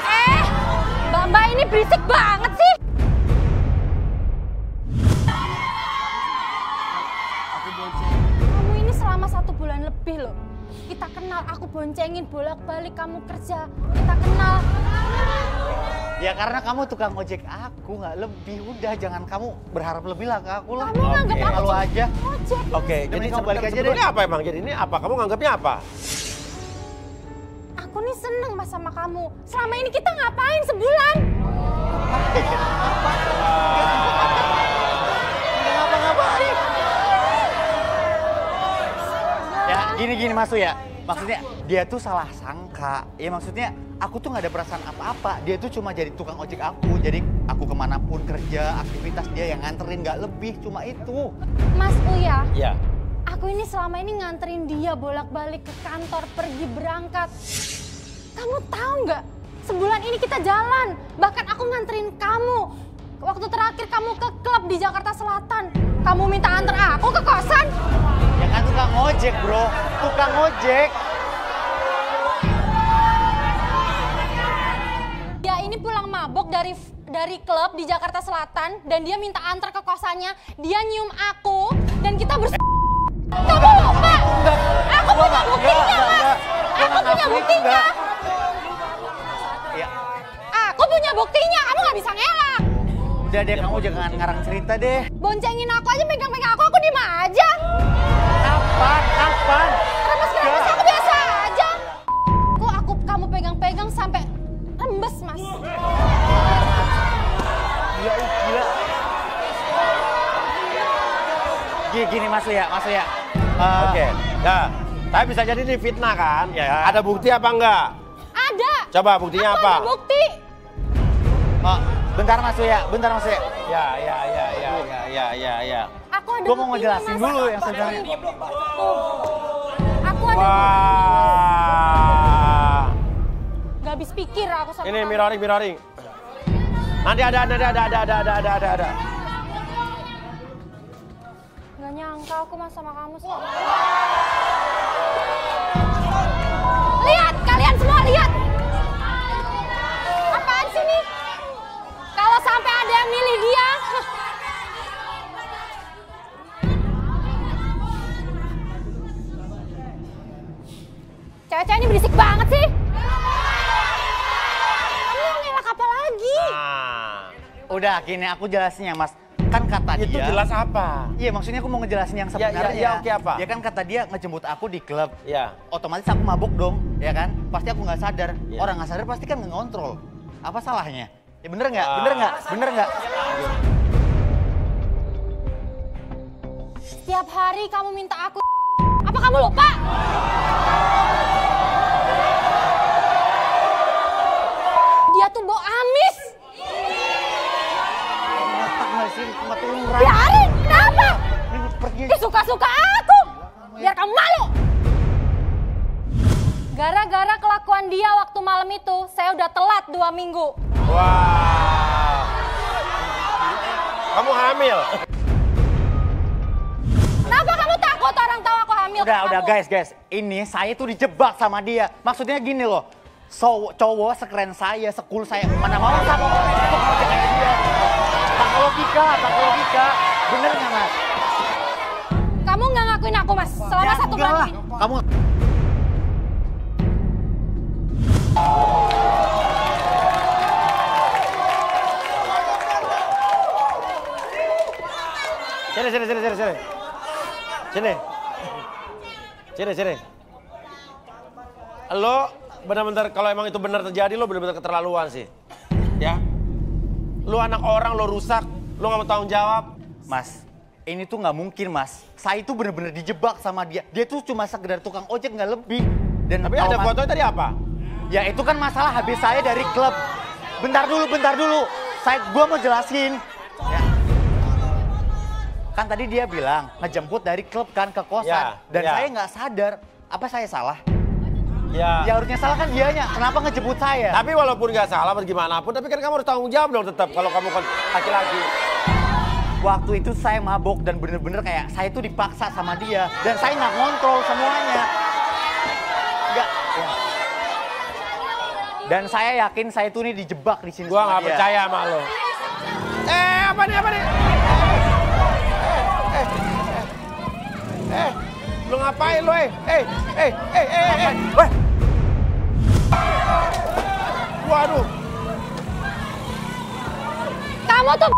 Eh, Mbak-mbak ini berisik banget sih. Kamu ini selama satu bulan lebih loh. Kita kenal, aku boncengin bolak-balik kamu kerja. Kita kenal. Ya karena kamu tukang ojek aku, nggak lebih. Udah, jangan kamu berharap lebih lah ke aku lah. Kamu nganggap Oke, aku aja. Ojek. Oke, Udah, jadi kamu balik aja deh. apa emang? Jadi ini apa? Kamu nganggapnya apa? Aku nih seneng mas sama kamu. Selama ini kita ngapain sebulan? ngapa-ngapain. Ya gini gini Mas ya. Maksudnya dia tuh salah sangka. Ya maksudnya aku tuh nggak ada perasaan apa-apa. Dia tuh cuma jadi tukang ojek aku. Jadi aku ke mana pun kerja, aktivitas dia yang nganterin nggak lebih. Cuma itu. Mas Uya, Iya. aku ini selama ini nganterin dia bolak-balik ke kantor, pergi berangkat. Kamu tahu nggak? Sebulan ini kita jalan. Bahkan aku nganterin kamu. Waktu terakhir kamu ke klub di Jakarta Selatan. Kamu minta antar aku ke kosan. Ya kan tukang ojek bro. Tukang ojek. Dia ini pulang mabok dari dari klub di Jakarta Selatan dan dia minta antar ke kosannya. Dia nyium aku dan kita bers. Kamu lupa? Aku punya buktinya, Mas. Aku punya buktinya. nggak. Ya Aku punya buktinya. Kamu nggak bisa ngelak. udah deh kamu jangan ngarang cerita deh. Boncengin aku aja, megang-megang aku, aku diem aja. Kapan? Kapan? Remes-remes aku biasa aja. Aku, aku kamu pegang-pegang sampai rembes, Mas. Gila, gila. Gini, gini Mas ya, Mas ya. Eh, Oke. Nah, tapi bisa jadi ini fitnah kan? Ya. Ada bukti apa enggak? Ada. Coba buktinya Aku apa? ada bukti. Oh, bentar Mas ya, bentar Mas ya. Ya, ya, ya, ya, ya, ya, ya, ya. Ada Gua mau ngejelasin dulu yang sebenarnya. Aku ada Wah. Gak habis pikir aku sama Ini mirroring, mirroring. Nanti ada, nanti ada, ada, ada, ada, ada, ada, ada. Gak nyangka aku mas sama kamu sih. Lihat, kalian semua lihat. Apaan sih nih? Kalau sampai ada yang milih dia. Cewek-cewek ini berisik banget sih. Kamu yang ngelak apa lagi? Nah. Udah, gini aku jelasin ya Mas. kan kata Itu dia. jelas apa? Iya, maksudnya aku mau ngejelasin yang Ya, sebenarnya. ya, ya, oke, apa? Dia kan kata dia ngejemput aku di klub. Ya. Otomatis aku mabuk dong, ya kan? Pasti aku nggak sadar. Ya. Orang nggak sadar pasti kan nggak ngontrol. Apa salahnya? Ya bener nggak? Ah. Bener nggak? Bener nggak? Setiap hari kamu minta aku apa kamu lupa? Bau amis. Biarin, kenapa? Ini suka-suka aku. Biar kamu malu. Gara-gara kelakuan dia waktu malam itu, saya udah telat dua minggu. Wah. Kamu hamil. Kenapa kamu takut orang tahu aku hamil? Udah, udah kamu? guys, guys. Ini saya tuh dijebak sama dia. Maksudnya gini loh. So, cowok sekeren saya, sekul saya, mana mau sama orang itu kerja kayak dia. Pakai logika, pakai logika. Bener nggak mas? Kamu nggak ngakuin aku, Mas, selama Ya, satu bulan lah. ini. Kamu Sini, sini, sini, sini, sini. Sini. Sini, sini. Lo benar-benar kalau emang itu benar terjadi lo benar-benar keterlaluan sih. Ya. Lo anak orang lo rusak, lo nggak mau tanggung jawab. Mas, ini tuh nggak mungkin mas. Saya itu bener-bener dijebak sama dia. Dia tuh cuma sekedar tukang ojek nggak lebih. Dan Tapi ada mas- fotonya tadi apa? Ya itu kan masalah habis saya dari klub. Bentar dulu, bentar dulu. Saya, gua mau jelasin. Ya. Kan tadi dia bilang ngejemput dari klub kan ke kosan. Ya, Dan ya. saya nggak sadar. Apa saya salah? Ya. Ya harusnya salah kan dianya. Kenapa ngejemput saya? Tapi walaupun nggak salah bagaimanapun, tapi kan kamu harus tanggung jawab dong tetap kalau kamu kan laki-laki. Waktu itu saya mabok dan bener-bener kayak saya tuh dipaksa sama dia. Dan saya nggak ngontrol semuanya. Nggak. ya. Dan saya yakin saya tuh nih dijebak di sini Gua nggak percaya sama lo. Eh, apa nih, apa nih? Eh, eh, eh, eh, lu ngapain lo, eh, eh, eh, eh, eh, eh, weh. Waduh, Kamu tuh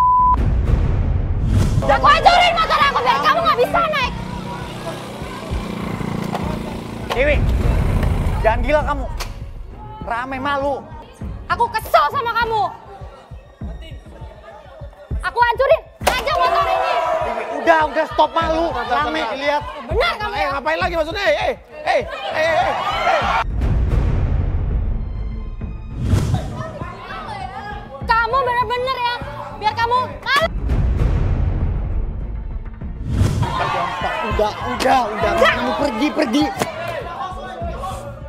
Aku hancurin motor aku biar kamu nggak bisa naik. Dewi, jangan gila kamu. Rame malu. Aku kesel sama kamu. Aku hancurin udah, udah stop malu. Rame dilihat. Benar kamu eh, ya? ngapain lagi maksudnya? Eh, eh, eh, eh, eh, eh. Kamu bener-bener ya. Biar kamu malu. Udah, udah, udah. Kamu pergi, pergi.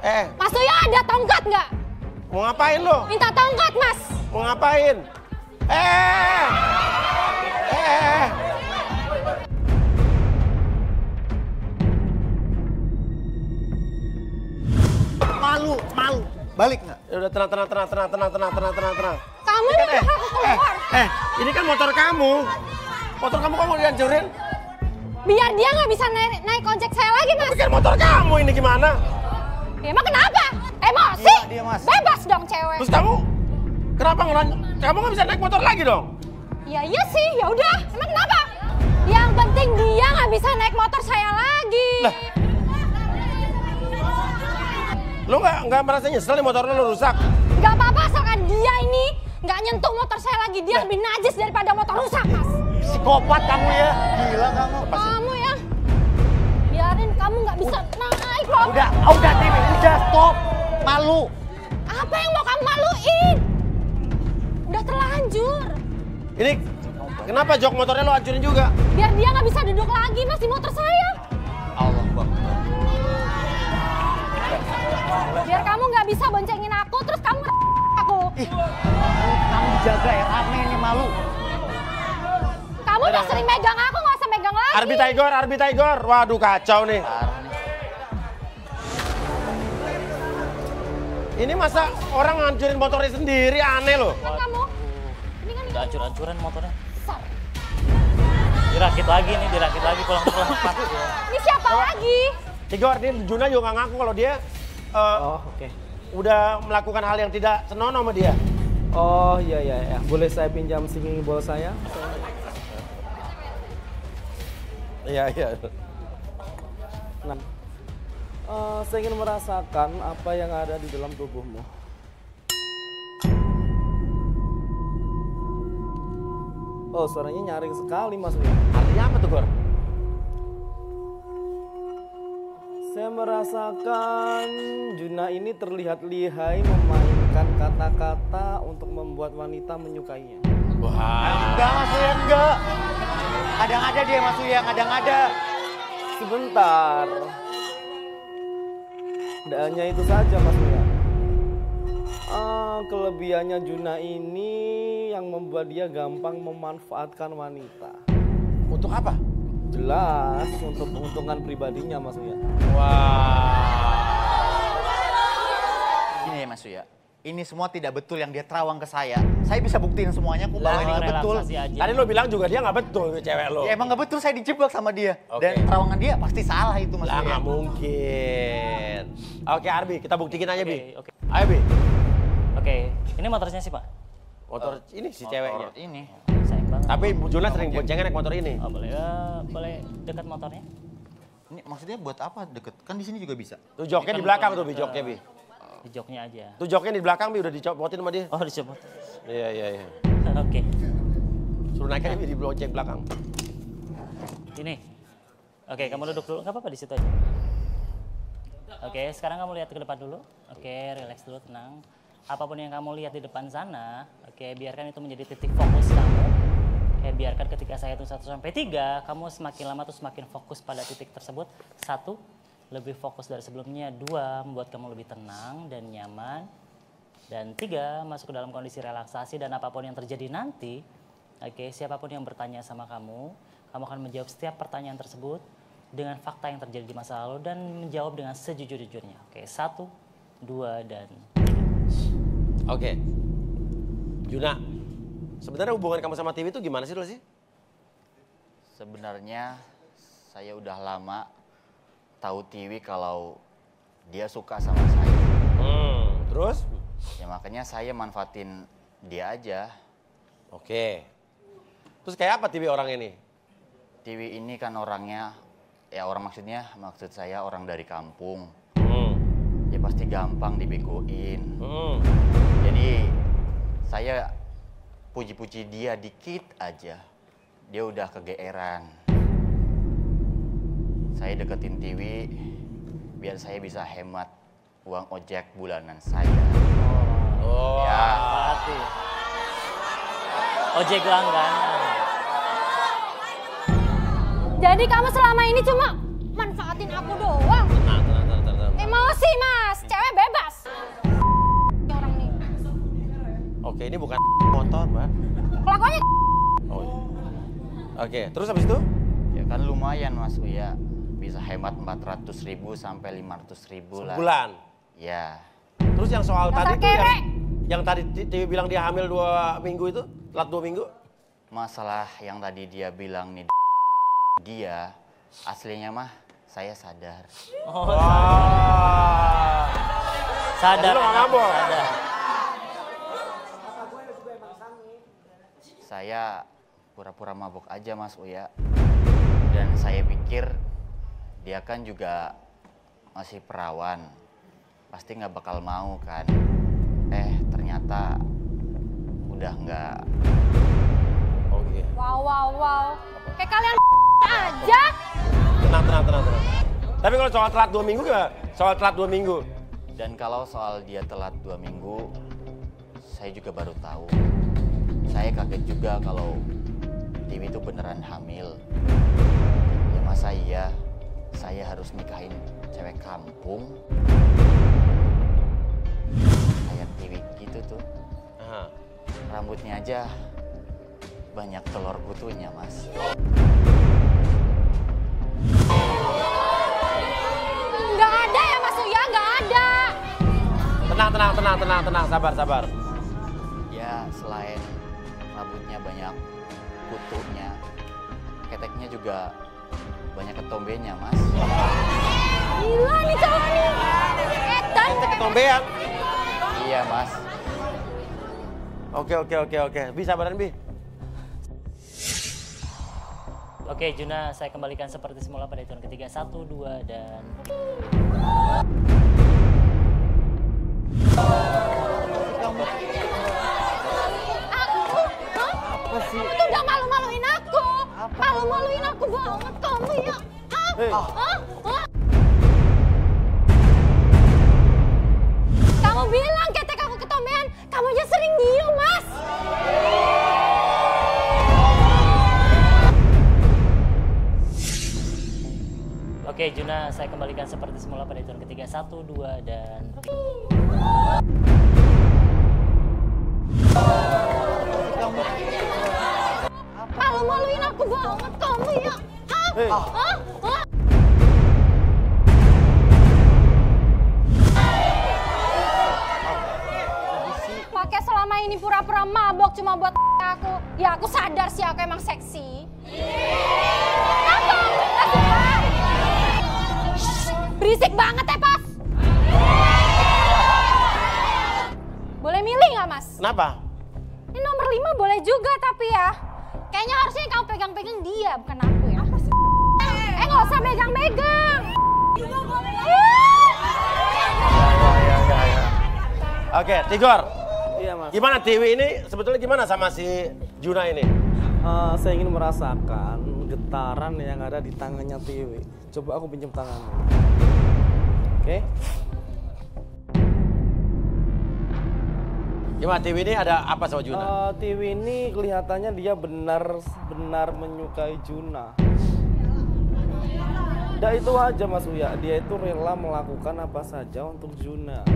Eh, Mas Tuyo ada tongkat nggak? mau ngapain lo? Minta tongkat, Mas. Mau ngapain? Eh, eh, Malu, malu. Balik nggak? Ya udah tenang, tenang, tenang, tenang, tenang, tenang, tenang, tenang, tenang. Kamu Ini kan, udah aku keluar. Eh, ini kan motor kamu. Motor kamu kamu dihancurin. Biar dia nggak bisa naik, naik ojek saya lagi, Mas. Pikir motor kamu ini gimana? Ya, emang kenapa? Emosi? Iya, dia, Mas. Bebas dong cewek. Terus kamu kenapa ngelan? Kamu nggak bisa naik motor lagi dong? Ya iya sih, ya udah. Emang kenapa? Yang penting dia nggak bisa naik motor saya lagi. Lah. Lo nggak nggak merasa nyesel nih motor lo rusak? Gak apa-apa asalkan dia ini nggak nyentuh motor saya lagi. Dia lebih najis daripada motor rusak, Mas. Psikopat kamu ya. Gila kamu. Kamu ya. Biarin kamu nggak bisa naik loh. Udah, udah Dewi, udah stop. Malu. Apa yang mau kamu maluin? Udah terlanjur. Ini kenapa jok motornya lo hancurin juga? Biar dia nggak bisa duduk lagi mas di motor saya. Allah Akbar. Biar kamu nggak bisa boncengin aku, terus kamu aku. Ih, kamu jaga ya, rame ini malu. Kamu udah sering megang aku, nggak usah megang lagi. Arbi Tiger, Arbi Tiger. Waduh kacau nih. Ini masa orang ngancurin motornya sendiri aneh loh. Kan kamu? Ini kan Udah hancur-hancuran motornya. Dirakit lagi nih, dirakit lagi pulang-pulang. Ini siapa lagi? Tigor, ini Juna juga nggak ngaku kalau dia eh, Oh, oke. udah melakukan hal yang tidak senonoh sama dia. Oh, iya iya ya. Boleh saya pinjam singing bowl saya? Iya, iya. Nah, eh, saya ingin merasakan apa yang ada di dalam tubuhmu. Oh, suaranya nyaring sekali, Mas. Artinya apa tuh, Gor? Saya merasakan Juna ini terlihat lihai memainkan kata-kata untuk membuat wanita menyukainya. Enggak, Mas Uya, enggak. Kadang ada dia, Mas Uya, kadang ada. Sebentar. Tidak hanya itu saja, Mas Uya. Ah, kelebihannya Juna ini yang membuat dia gampang memanfaatkan wanita. Untuk apa? Jelas, untuk keuntungan pribadinya, Mas Uya. Gini ya, Mas Uya. Ini semua tidak betul yang dia terawang ke saya. Saya bisa buktiin semuanya kok bahwa ini betul. aja. Tadi lo bilang juga dia nggak betul tuh cewek lo. Ya emang nggak betul saya dijebak sama dia. Oke. Dan terawangan dia pasti salah itu Mas Lah Uya. nggak mungkin. Oke Arbi, kita buktikin aja Bi. Oke, oke. Ayo Bi. Oke, ini motornya sih Pak. Motor ini si Motor ceweknya. Ini. Sayang banget. Tapi Bu Juna sering boncengan naik motor ini. Oh, boleh, eh, boleh dekat motornya? Ini maksudnya buat apa deket? Kan di sini juga bisa. Tuh joknya di belakang tuh Bi, joknya Bi. Di joknya aja. Tuh joknya di belakang Bi udah dicopotin sama dia. Oh, dicopot. Iya iya iya. Oke. Suruh naik aja Bi di bonceng belakang. Ini. Oke, kamu duduk dulu. Nggak apa-apa di situ aja. Oke, sekarang kamu lihat ke depan dulu. Oke, relax dulu, tenang. Apa pun yang kamu lihat di depan sana, oke, biarkan itu menjadi titik fokus kamu. Oke, biarkan ketika saya hitung 1 sampai 3, kamu semakin lama tuh semakin fokus pada titik tersebut. Satu, lebih fokus dari sebelumnya. Dua, membuat kamu lebih tenang dan nyaman. Dan tiga, masuk ke dalam kondisi relaksasi dan apa pun yang terjadi nanti, oke, siapa pun yang bertanya sama kamu, kamu akan menjawab setiap pertanyaan tersebut dengan fakta yang terjadi di masa lalu dan menjawab dengan sejujur-jujurnya. Oke, satu, dua, dan Oke. Juna, sebenarnya hubungan kamu sama TV itu gimana sih sih? Sebenarnya saya udah lama tahu Tiwi kalau dia suka sama saya. Hmm, terus? Ya makanya saya manfaatin dia aja. Oke. Terus kayak apa TV orang ini? Tiwi ini kan orangnya, ya orang maksudnya, maksud saya orang dari kampung. Hmm. Ya pasti gampang dibegoin. Hmm. Jadi saya puji-puji dia dikit aja. Dia udah kegeeran. Saya deketin Tiwi biar saya bisa hemat uang ojek bulanan saya. Oh. Ya, Berarti ojek langganan. Jadi kamu selama ini cuma manfaatin aku doang. Tenang, tenang, tenang, tenang. Emosi mas, cewek bebas. Oke, ini bukan motor, Mbak. Kelakuannya Oh. iya. Oke, terus habis itu? ya kan lumayan Mas Uya. Bisa hemat 400 ribu sampai 500 ribu lah. Sebulan. Ya, Terus yang soal Dasar tadi tuh yang, kere. yang tadi TV bilang dia hamil dua minggu itu, telat dua minggu. masalah yang tadi dia bilang nih dia aslinya mah saya sadar. Oh, Wah. sadar. Jadi lo nggak ngambek? Sadar. Saya pura-pura mabuk aja Mas Uya. Dan saya pikir dia kan juga masih perawan. Pasti nggak bakal mau kan. Eh ternyata udah nggak. Oke. wow wow wow. Kayak kalian aja. Tenang, tenang, tenang, tenang. Tapi kalau soal telat dua minggu gak? Soal telat dua minggu. Dan kalau soal dia telat dua minggu, saya juga baru tahu. Saya kaget juga kalau Tiwi itu beneran hamil. Ya masa iya saya harus nikahin cewek kampung? Kayak Tiwi gitu tuh. Aha. Rambutnya aja banyak telur kutunya, Mas. Nggak ada ya Mas Uya, nggak ada. Tenang, tenang, tenang, tenang, tenang. Sabar, sabar. Ya, selain rambutnya banyak kutunya, keteknya juga banyak ketombenya, Mas. Gila nih cowok nih. Kita ketombean. Iya, Mas. Oke, oke, oke, oke. Bi, sabaran, Bi. Oke, Juna, saya kembalikan seperti semula pada hitungan ketiga. Satu, dua, dan... Aku? Hah? Kamu tuh udah malu-maluin aku. Malu-maluin aku banget kamu ya. Hah? Hei. Hah? Hah? Kamu bilang ketek aku ketombean, kamu aja sering diem, Mas. Oke, Juna, saya kembalikan seperti semula pada hitungan ketiga. Satu, dua, dan... Malu-maluin aku banget kamu ya. Hah? Hei. Hah? Hah? Pakai selama ini pura-pura mabok cuma buat aku. Ya aku sadar sih aku emang seksi. Apa? Gak suka? Shh, Berisik banget ya, Pas. Boleh milih nggak, Mas? Kenapa? Ini nomor 5 boleh juga tapi ya. Kayaknya harusnya yang kamu pegang-pegang dia, bukan aku ya. Eh, nggak usah megang-megang. Oke, Tigor. Iya mas. Gimana Tiwi ini sebetulnya gimana sama si Juna ini? Eh, saya ingin merasakan getaran yang ada di tangannya Tiwi. Coba aku pinjam tanganmu. Oke. Gimana Tiwi ini ada apa sama Juna? Eh, Tiwi ini kelihatannya dia benar-benar menyukai Juna. Dan itu aja Mas Uya, dia itu rela melakukan apa saja untuk Juna.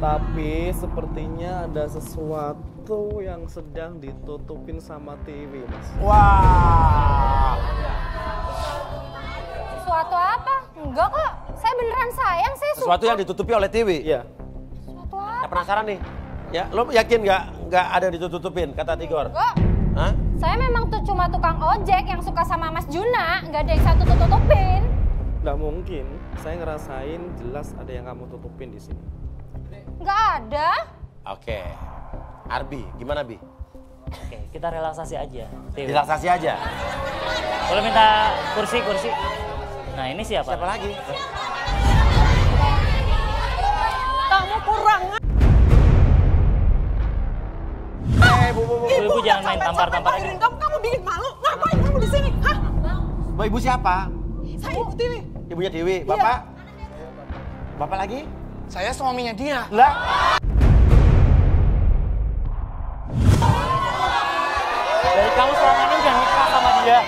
Tapi sepertinya ada sesuatu yang sedang ditutupin sama Tiwi, Mas. Wah. Sesuatu apa? Enggak kok. Saya beneran sayang, saya suka. Sesuatu yang ditutupi oleh Tiwi. Iya. Penasaran nih. Ya, lo yakin nggak nggak ada yang ditutupin kata Tigor? Enggak. Hah? Saya memang tuh cuma tukang ojek yang suka sama Mas Juna. Nggak ada yang satu tutupin. Nggak mungkin. Saya ngerasain jelas ada yang kamu tutupin di sini. Nggak ada. Oke. Arbi, gimana Bi? Oke, kita relaksasi aja. Tiwi. Relaksasi aja. Boleh minta kursi, kursi. Nah, ini siapa? Siapa lagi? Kamu kurang Eh, Bu, Bu, Bu. Ibu, ibu jangan main capek-capek tampar-tampar aja. kamu, kamu bikin malu. Ngapain kamu di sini? Hah? Bu, Ibu siapa? Saya Ibu Tiwi. Ibunya Dewi. Bapak? Bapak lagi? Saya suaminya dia. Lah. Dari kamu selama ini udah nikah sama dia.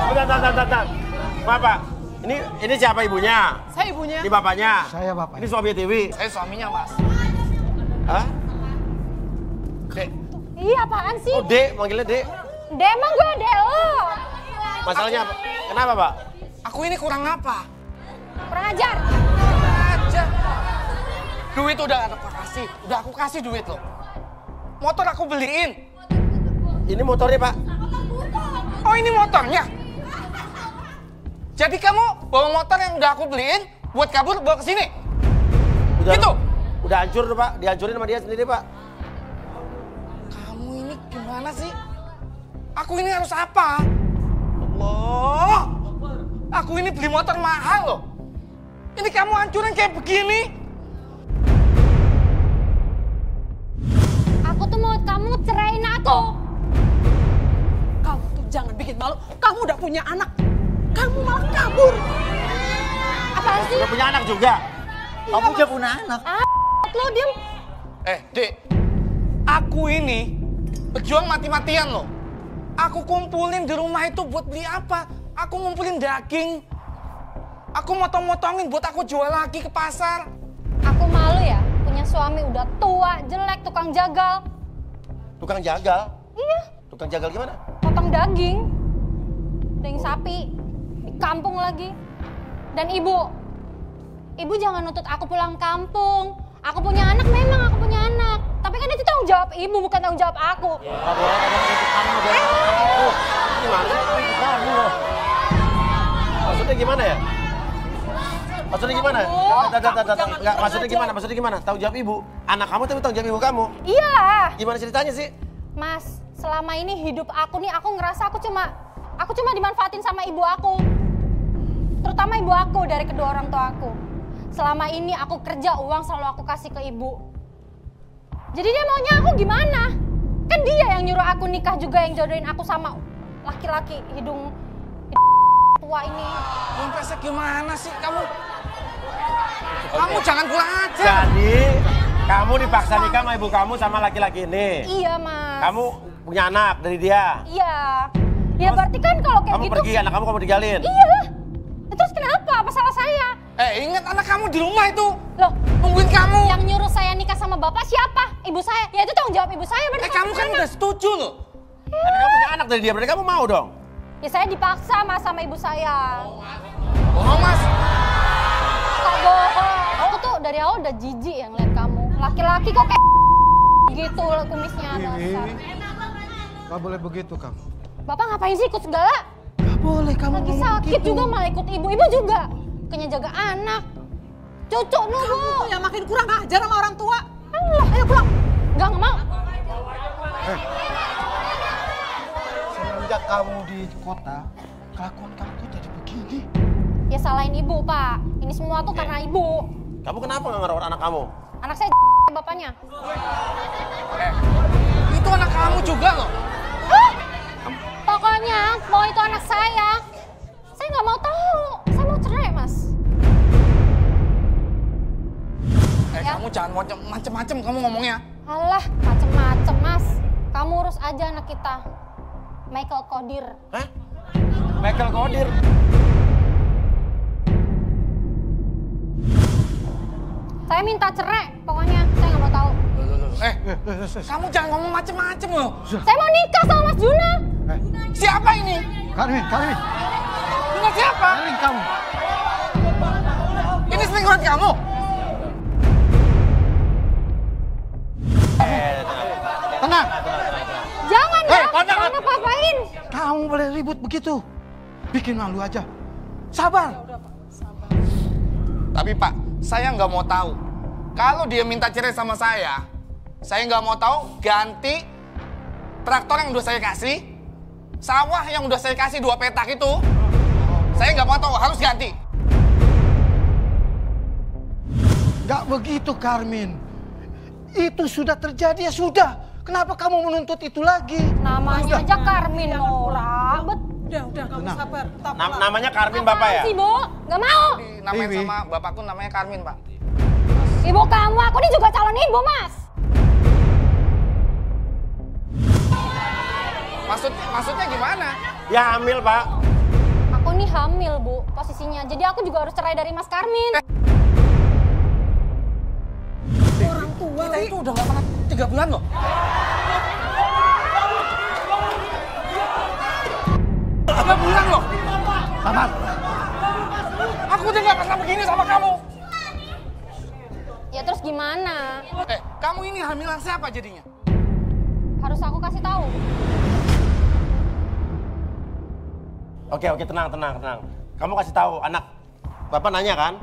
Bentar, bentar, bentar, bentar. Maaf, Pak. Ini ini siapa ibunya? Saya ibunya. Ini bapaknya. Saya bapaknya. Ini suaminya Dewi. Saya suaminya, Mas. Hah? Dek, Iya apaan sih? Oh, Dek, manggilnya Dek. Dek emang gue adek lo. Masalahnya apa? Kenapa, Pak? aku ini kurang apa? Kurang ajar. Aja. Duit udah aku kasih. Udah aku kasih duit lo. Motor aku beliin. Ini motornya, Pak. Oh ini motornya? Jadi kamu bawa motor yang udah aku beliin buat kabur bawa ke sini? Udah, Gitu? Udah hancur Pak. Dihancurin sama dia sendiri, Pak. Gimana sih? Aku ini harus apa? Allah! Aku ini beli motor mahal loh. Ini kamu hancurin kayak begini? Aku tuh mau kamu cerain aku. Kamu tuh jangan bikin malu. Kamu udah punya anak. Kamu malah kabur. Apaan sih? Udah punya anak juga. Kamu udah punya anak. Ah, lo diem. Eh, Dek. Aku ini pejuang mati-matian loh. Aku kumpulin di rumah itu buat beli apa? Aku ngumpulin daging. Aku motong-motongin buat aku jual lagi ke pasar. Aku malu ya, punya suami udah tua, jelek, tukang jagal. Tukang jagal. Iya, Tukang jagal gimana? potong daging. Daging sapi. Di kampung lagi. Dan ibu. Ibu jangan nuntut aku pulang kampung. Aku punya anak, memang aku punya. Tapi kan itu tanggung jawab ibu, bukan tanggung jawab aku. Ya, nggak boleh ada kritik kamu dong. Gimana sih? Kamu loh. Maksudnya gimana ya? Maksudnya gimana? Tat. jangan Nggak, kurang maksudnya gimana? Maksudnya gimana? Tanggung jawab ibu. Anak kamu tapi tanggung jawab ibu kamu. Iyalah. Gimana ceritanya sih? Mas, selama ini hidup aku nih aku ngerasa aku cuma aku cuma dimanfaatin sama ibu aku. Terutama ibu aku dari kedua orang tua aku. Selama ini aku kerja uang selalu aku kasih ke ibu. Jadi dia maunya aku gimana? Kan dia yang nyuruh aku nikah juga yang jodohin aku sama laki-laki hidung tua ini. Pesek gimana sih kamu? Kamu jangan kurang ajar. Jadi kamu dipaksa nikah sama ibu kamu sama laki-laki ini. Iya, Mas. Kamu punya anak dari dia. Iya. Ya berarti kan kalau kayak Kamu gitu pergi, anak kamu kamu tinggalin. Iya lah. Terus kenapa? Apa salah saya? Eh, ingat anak kamu di rumah itu. Loh, nungguin kamu. Yang nyuruh saya nikah sama bapak siapa? Ibu saya. Ya itu tanggung jawab ibu saya. Berarti Eh, kamu kan udah setuju loh. Tapi kamu punya anak dari dia, berarti kamu mau dong. Ya saya dipaksa mas sama ibu saya. Bohong, Mas. Tak bohong. Aku tuh dari awal udah jijik yang lihat kamu. Laki-laki kok kayak gitu kumisnya dasar. Gak boleh begitu kamu. Bapak ngapain sih ikut segala? Gak boleh kamu Lagi sakit begitu. juga malah ikut ibu. Ibu juga. Kayaknya jaga anak. Cucu nunggu. Kamu tuh yang makin kurang ajar sama orang tua. Allah, ayo pulang. Enggak, enggak mau. Semenjak kamu di kota, kelakuan kamu kok jadi begini? Ya salahin ibu, Pak. Ini semua tuh karena ibu. Kamu kenapa nggak ngerawat anak kamu? Anak saya bapaknya. Itu anak kamu juga loh. Hah? Pokoknya mau itu anak saya. Saya nggak mau tahu. Eh, Ya. kamu jangan macem- macem-macem kamu ngomongnya. Alah, macem-macem, Mas. Kamu urus aja anak kita. Michael Kodir. Hah? Michael Kodir. Saya minta cerai, pokoknya. Saya nggak mau tahu. Eh, kamu jangan ngomong macem-macem loh. Saya mau nikah sama Mas Juna. Siapa ini? Karmin, Karmin. Ini siapa? Karmin kamu. Ini selingkuhan kamu? Tenang. Jangan ya, jangan apa-apain. Kamu boleh ribut begitu. Bikin malu aja. Sabar. Tapi Pak, saya nggak mau tahu. Kalau dia minta cerai sama saya, saya nggak mau tahu ganti traktor yang udah saya kasih, sawah yang udah saya kasih dua petak itu, saya nggak mau tahu, harus ganti. Gak begitu, Karmin. Itu sudah terjadi ya sudah. Kenapa kamu menuntut itu lagi? Namanya aja Karmin, Nora. Bet. Udah, udah, kamu Tenang. sabar. Tetap Nam- namanya Karmin bapak ya? sih, Bu? Nggak mau. Namanya sama bapakku namanya Karmin, Pak. Ibu kamu, aku ini juga calon ibu, Mas. Maksud maksudnya gimana? Ya hamil pak. Aku nih hamil, Bu, posisinya. Jadi aku juga harus cerai dari Mas Karmin. orang tua. Kita itu udah nggak pernah tiga bulan loh. Tiga bulan loh. Sabar. Aku udah nggak pernah begini sama kamu. Ya terus gimana? Eh, kamu ini hamilan siapa jadinya? Harus aku kasih tahu. Oke oke tenang tenang tenang. Kamu kasih tahu anak. Bapak nanya kan?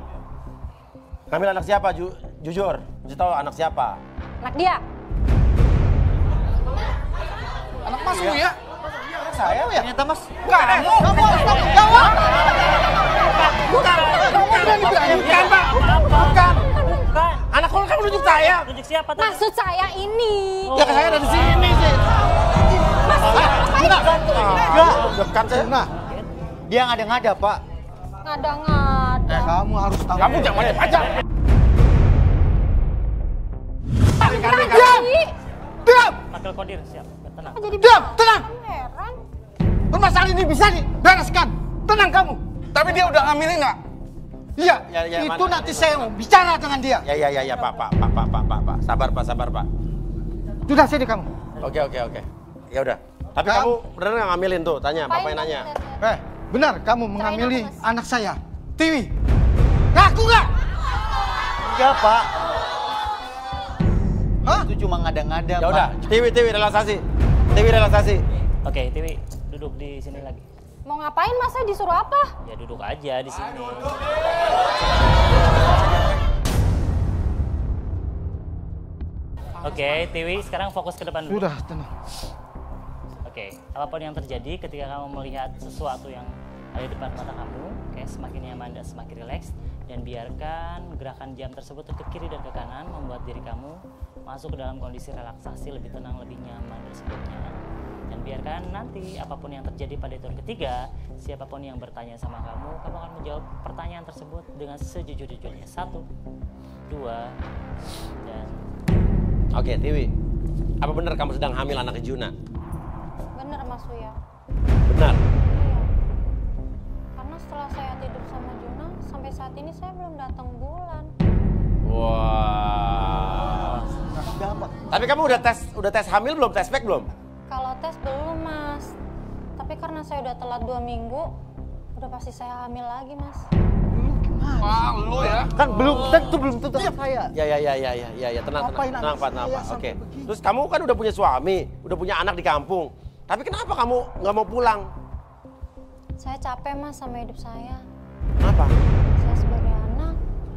Hamil anak siapa? Ju- jujur. Kasih tahu anak siapa? Anak dia. Anak Mas ya? Saya ya. Ternyata mas, Kamu. Bukan. Kamu berani berani. Bukan pak. Bukan. Bukan. Anak kamu kamu nunjuk saya. Tunjuk siapa tadi? Maksud saya ini. Ya ke saya dari sini sih. Enggak. Dekat saya. Nah, dia ngada-ngada pak. Ngada-ngada. kamu harus tahu. Kamu jangan macam-macam. Kodir siap. Tenang. jadi Diam! Tenang! heran? Permasalahan ini bisa dibereskan. Tenang kamu. Tapi dia udah ngambilin nggak? Iya, Ya, ya, itu mana- nanti saya mau bicara dengan dia. Ya ya ya ya pak pak pak pak pak pak pak. Sabar pak sabar pak. Sudah sini kamu. Oke oke oke. Ya udah. Tapi Kamu- kamu bener nggak ngambilin tuh? Tanya, bapak yang nanya. Eh, benar kamu mengamili anak saya. Tiwi. Ngaku nggak? Enggak pak, Hah? itu cuma ngada-ngada Ya pak. udah, Tiwi Tiwi relaksasi. Tiwi relaksasi. Oke, Tiwi duduk di sini lagi. Mau ngapain mas? Saya disuruh apa? Ya duduk aja di sini. Oke, Tiwi sekarang fokus ke depan dulu. Sudah, tenang. Oke, apa pun yang terjadi ketika kamu melihat sesuatu yang ada di depan mata kamu, oke, semakin nyaman dan semakin rileks dan biarkan gerakan jam tersebut ke kiri dan ke kanan membuat diri kamu masuk ke dalam kondisi relaksasi lebih tenang, lebih nyaman dari sebelumnya. Dan biarkan nanti apa pun yang terjadi pada tahun ketiga, siapa pun yang bertanya sama kamu, kamu akan menjawab pertanyaan tersebut dengan sejujur-jujurnya. Satu, dua, dan Oke, Tiwi. Apa benar kamu sedang hamil anak Juna? Bener Mas Uya. Benar. Iya. Karena setelah saya tidur sama Juna, sampai saat ini saya belum datang bulan. Wah. Tapi kamu udah tes udah tes hamil belum? Tes pack belum? Kalau tes belum Mas. Tapi karena saya udah telat dua minggu, udah pasti saya hamil lagi Mas. Wah, lu ya. Kan belum tentu belum tentu saya. Ya ya ya ya ya ya, ya. tenang tenang tenang Pak, tenang Pak. Oke. begini? Terus kamu kan udah punya suami, udah punya anak di kampung. Tapi kenapa kamu nggak mau pulang? Saya capek Mas sama hidup saya. Kenapa? Saya sebagai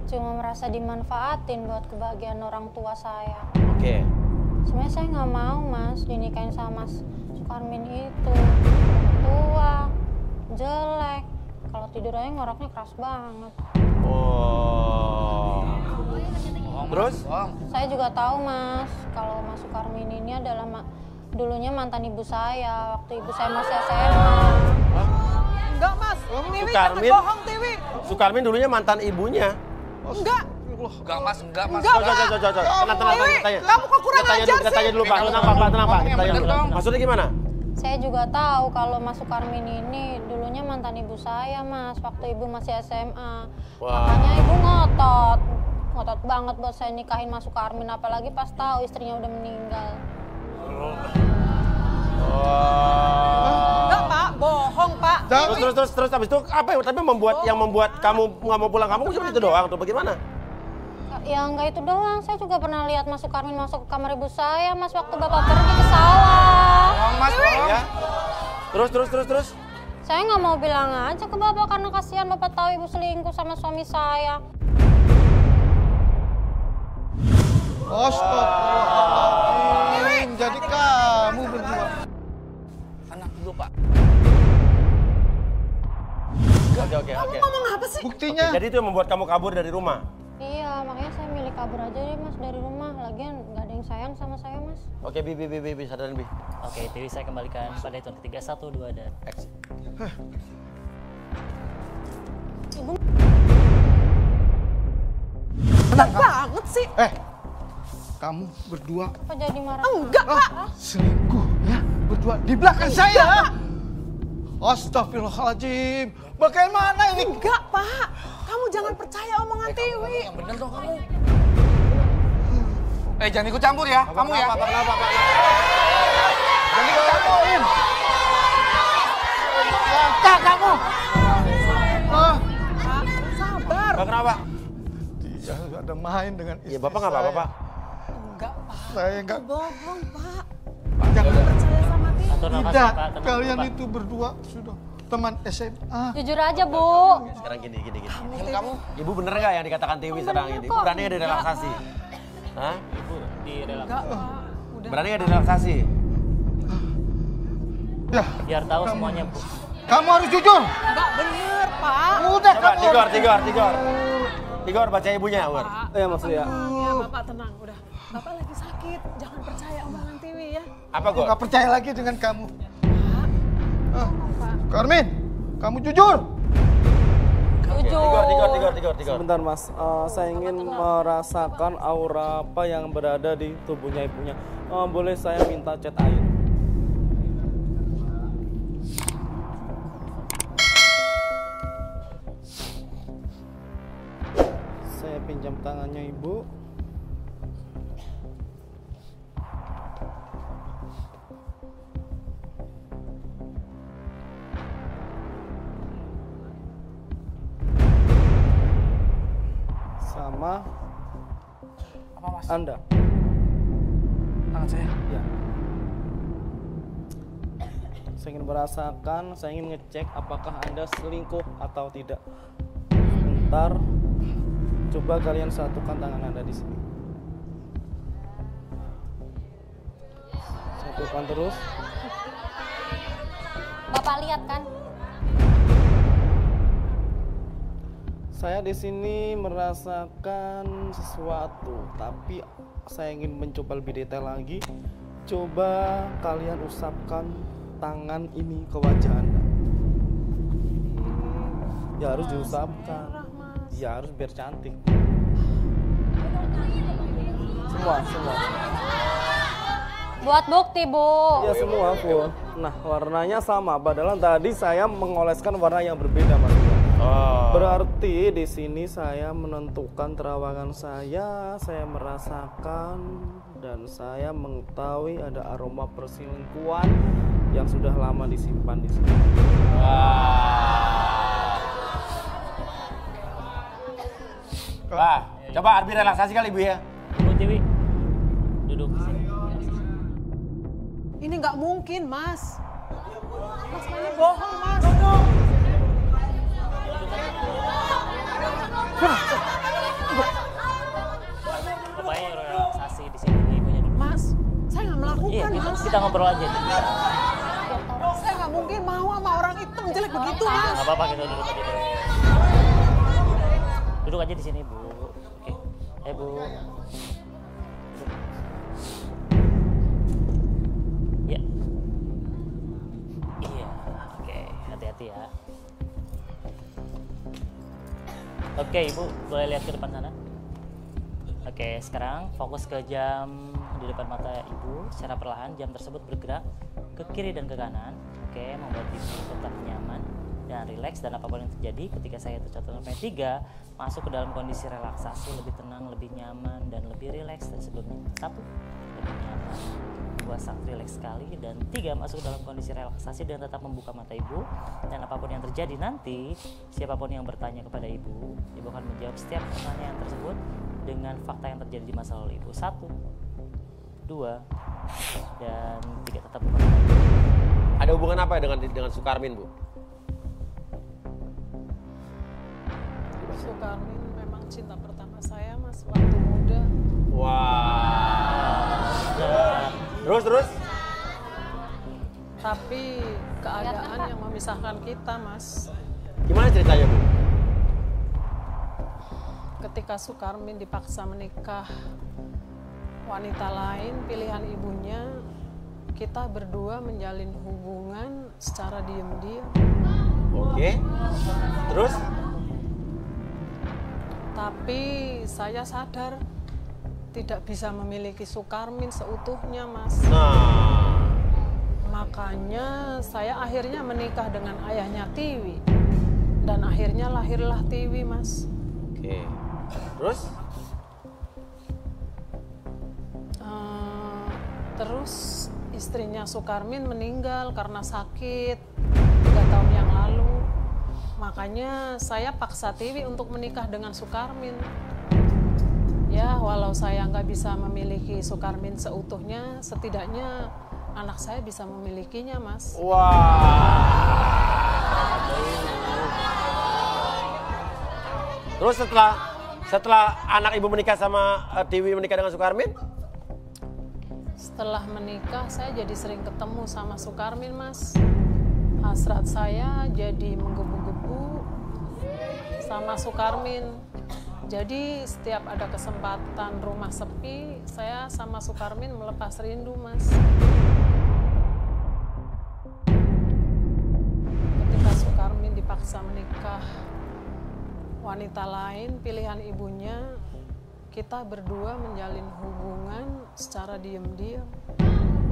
cuma merasa dimanfaatin buat kebahagiaan orang tua saya. Oke. Sebenarnya saya nggak mau Mas dinikahin sama Mas Sukarmin itu. Tua, jelek. Kalau tidur aja ngoroknya keras banget. Oh. Terus? Saya juga tahu Mas, kalau Mas Sukarmin ini adalah ma- dulunya mantan ibu saya waktu ibu saya masih SMA. Enggak, Mas. Tiwi Sukarmin? jangan bohong, Tiwi. Sukarmin dulunya mantan ibunya. Enggak. Enggak, Mas, enggak, Mas. Enggak, coba, coba, coba. Tenang, tenang, tenang, tanya. kamu kok kurang tanya ajar dulu, kita tanya sih? dulu, Pak. Tenang, Pak, tenang, Pak. Kita tanya dulu. Maksudnya gimana? Saya juga tahu kalau Mas Sukarmin ini dulunya mantan ibu saya Mas waktu ibu masih SMA. Wah. Makanya ibu ngotot, ngotot banget buat saya nikahin Mas Sukarmin apalagi pas tahu istrinya udah meninggal. Enggak, Pak. Terus, terus, terus, terus, habis itu apa yang tapi membuat yang membuat kamu nggak mau pulang kamu cuma itu doang atau bagaimana? Ya nggak itu doang, saya juga pernah lihat Mas Sukarmin masuk ke kamar ibu saya Mas waktu bapak pergi ke sawah. Bohong, Mas, bohong. Ya. Terus, terus, terus, terus. Saya nggak mau bilang aja ke bapak karena kasihan bapak tahu ibu selingkuh sama suami saya. Astagfirullahaladzim. Oke, oke, oke. Ngomong apa sih? Buktinya. Jadi itu yang membuat kamu kabur dari rumah. Iya, makanya saya milih kabur aja deh mas dari rumah. Lagian nggak ada yang sayang sama saya mas. Oke, Bi, Bi, Bi, Bi, Bi, sadaran Bi. Oke, Tiwi saya kembalikan pada hitung ketiga, satu, dua, dan Action. Ibu Enggak banget sih. Eh, kamu berdua apa jadi marah? Enggak, Pak. selingkuh ya berdua di belakang saya. Astagfirullahaladzim. Bagaimana ini? Enggak, Pak. Kamu jangan percaya omongan Tiwi. Yang bener dong kamu. Eh, jangan ikut campur ya, kamu ya. Kenapa, kenapa, Pak? Jadi campurin. Langkah kamu. Ah, Sabar. Pak, kenapa? dia ada main dengan istri Ya, Bapak nggak apa-apa. Pak. Enggak, Pak. Saya nggak Bohong, Pak. jangan Percaya sama Tiwi. tidak. Kalian itu berdua sudah teman SMA. Jujur aja bu. Sekarang gini, gini, gini. Diam kamu. Ibu bener nggak yang dikatakan Tiwi sekarang ini? Ibu berani nggak direlaksasi? Hah? Ibu di. Udah. Berani nggak direlaksasi? Ya, Biar tahu semuanya, Bu. kamu harus jujur. Enggak bener, Pak. Udah Coba, kamu. Tigor, Tigor, Tigor. Tigor, baca ibunya, Ur. Iya Mas Uya. Ya, Bapak tenang. Udah. Bapak lagi sakit. Jangan percaya omongan Tiwi ya. Apa, Gor? nggak percaya lagi dengan kamu. Ah, Karmin, kamu jujur. Tigor, Tigor, Tigor, Tigor, Tigor. Sebentar Mas, Eh, saya ingin merasakan aura apa yang berada di tubuhnya ibunya. Eh, boleh saya minta cat air? Saya pinjam tangannya ibu. Sama Apa, Mas? Anda. Tangan saya. Ya. Saya ingin merasakan, saya ingin ngecek apakah Anda selingkuh atau tidak. Sebentar. Coba kalian satukan tangan Anda di sini. Satukan terus. Bapak lihat kan? Saya di sini merasakan sesuatu, tapi saya ingin mencoba lebih detail lagi. Coba kalian usapkan tangan ini ke wajah Anda. Ya harus diusapkan. Ya harus biar cantik. Semua, semua. Buat bukti, Bu. Ya semua, Bu. Nah, warnanya sama. Padahal tadi saya mengoleskan warna yang berbeda, Mas. Berarti di sini saya menentukan terawangan saya, saya merasakan dan saya mengetahui ada aroma perselingkuhan yang sudah lama disimpan di sini. Wah, coba Arbi relaksasi kali Bu ya. Bu Tiwi, duduk di sini. Ini nggak mungkin, Mas. Mas ini bohong, Mas. Relaksasi di sini, ibunya. Mas, saya nggak melakukan, Iya, kita, Mas. kita ngobrol aja. Saya nggak mungkin mau sama orang hitam jelek begitu, Mas. Gak apa-apa, kita duduk aja dulu. Duduk aja di sini, Bu. Oke. Eh, Bu. Oke, Ibu, boleh lihat ke depan sana? Oke, sekarang fokus ke jam di depan mata Ibu. Secara perlahan jam tersebut bergerak ke kiri dan ke kanan. Oke, membuat Ibu tetap nyaman dan rileks dan apa pun yang terjadi ketika saya itu catatan sampai tiga masuk ke dalam kondisi relaksasi lebih tenang, lebih nyaman dan lebih rileks dari sebelumnya. Satu, lebih nyaman. Dua, sangat rileks sekali dan tiga masuk dalam kondisi relaksasi dan tetap membuka mata ibu dan apa pun yang terjadi nanti siapa pun yang bertanya kepada ibu ibu akan menjawab setiap pertanyaan tersebut dengan fakta yang terjadi di masa lalu ibu satu dua dan tiga tetap buka mata ibu. Ada hubungan apa dengan dengan Sukarmin, Bu? Sukarmin memang cinta pertama saya, Mas, waktu muda. Wah. Terus terus? Tapi keadaan yang memisahkan kita, Mas. Gimana ceritanya, Bu? Ketika Sukarmin dipaksa menikah wanita lain, pilihan ibunya, kita berdua menjalin hubungan secara diam-diam. Oke. Terus? Tapi saya sadar tidak bisa memiliki Sukarmin seutuhnya, Mas. Nah. Makanya saya akhirnya menikah dengan ayahnya Tiwi. Dan akhirnya lahirlah Tiwi, Mas. Oke. Terus? Eh, terus istrinya Sukarmin meninggal karena sakit tiga tahun yang lalu. Makanya saya paksa Tiwi untuk menikah dengan Sukarmin. Ya, walau saya nggak bisa memiliki Sukarmin seutuhnya, setidaknya anak saya bisa memilikinya, Mas. Terus setelah setelah anak ibu menikah sama eh, Tiwi menikah dengan Sukarmin? Setelah menikah, saya jadi sering ketemu sama Sukarmin, Mas. Hasrat saya jadi menggebu-gebu sama Sukarmin. Jadi setiap ada kesempatan rumah sepi, saya sama Sukarmin melepas rindu, Mas. Ketika Sukarmin dipaksa menikah wanita lain, pilihan ibunya, kita berdua menjalin hubungan secara diam-diam.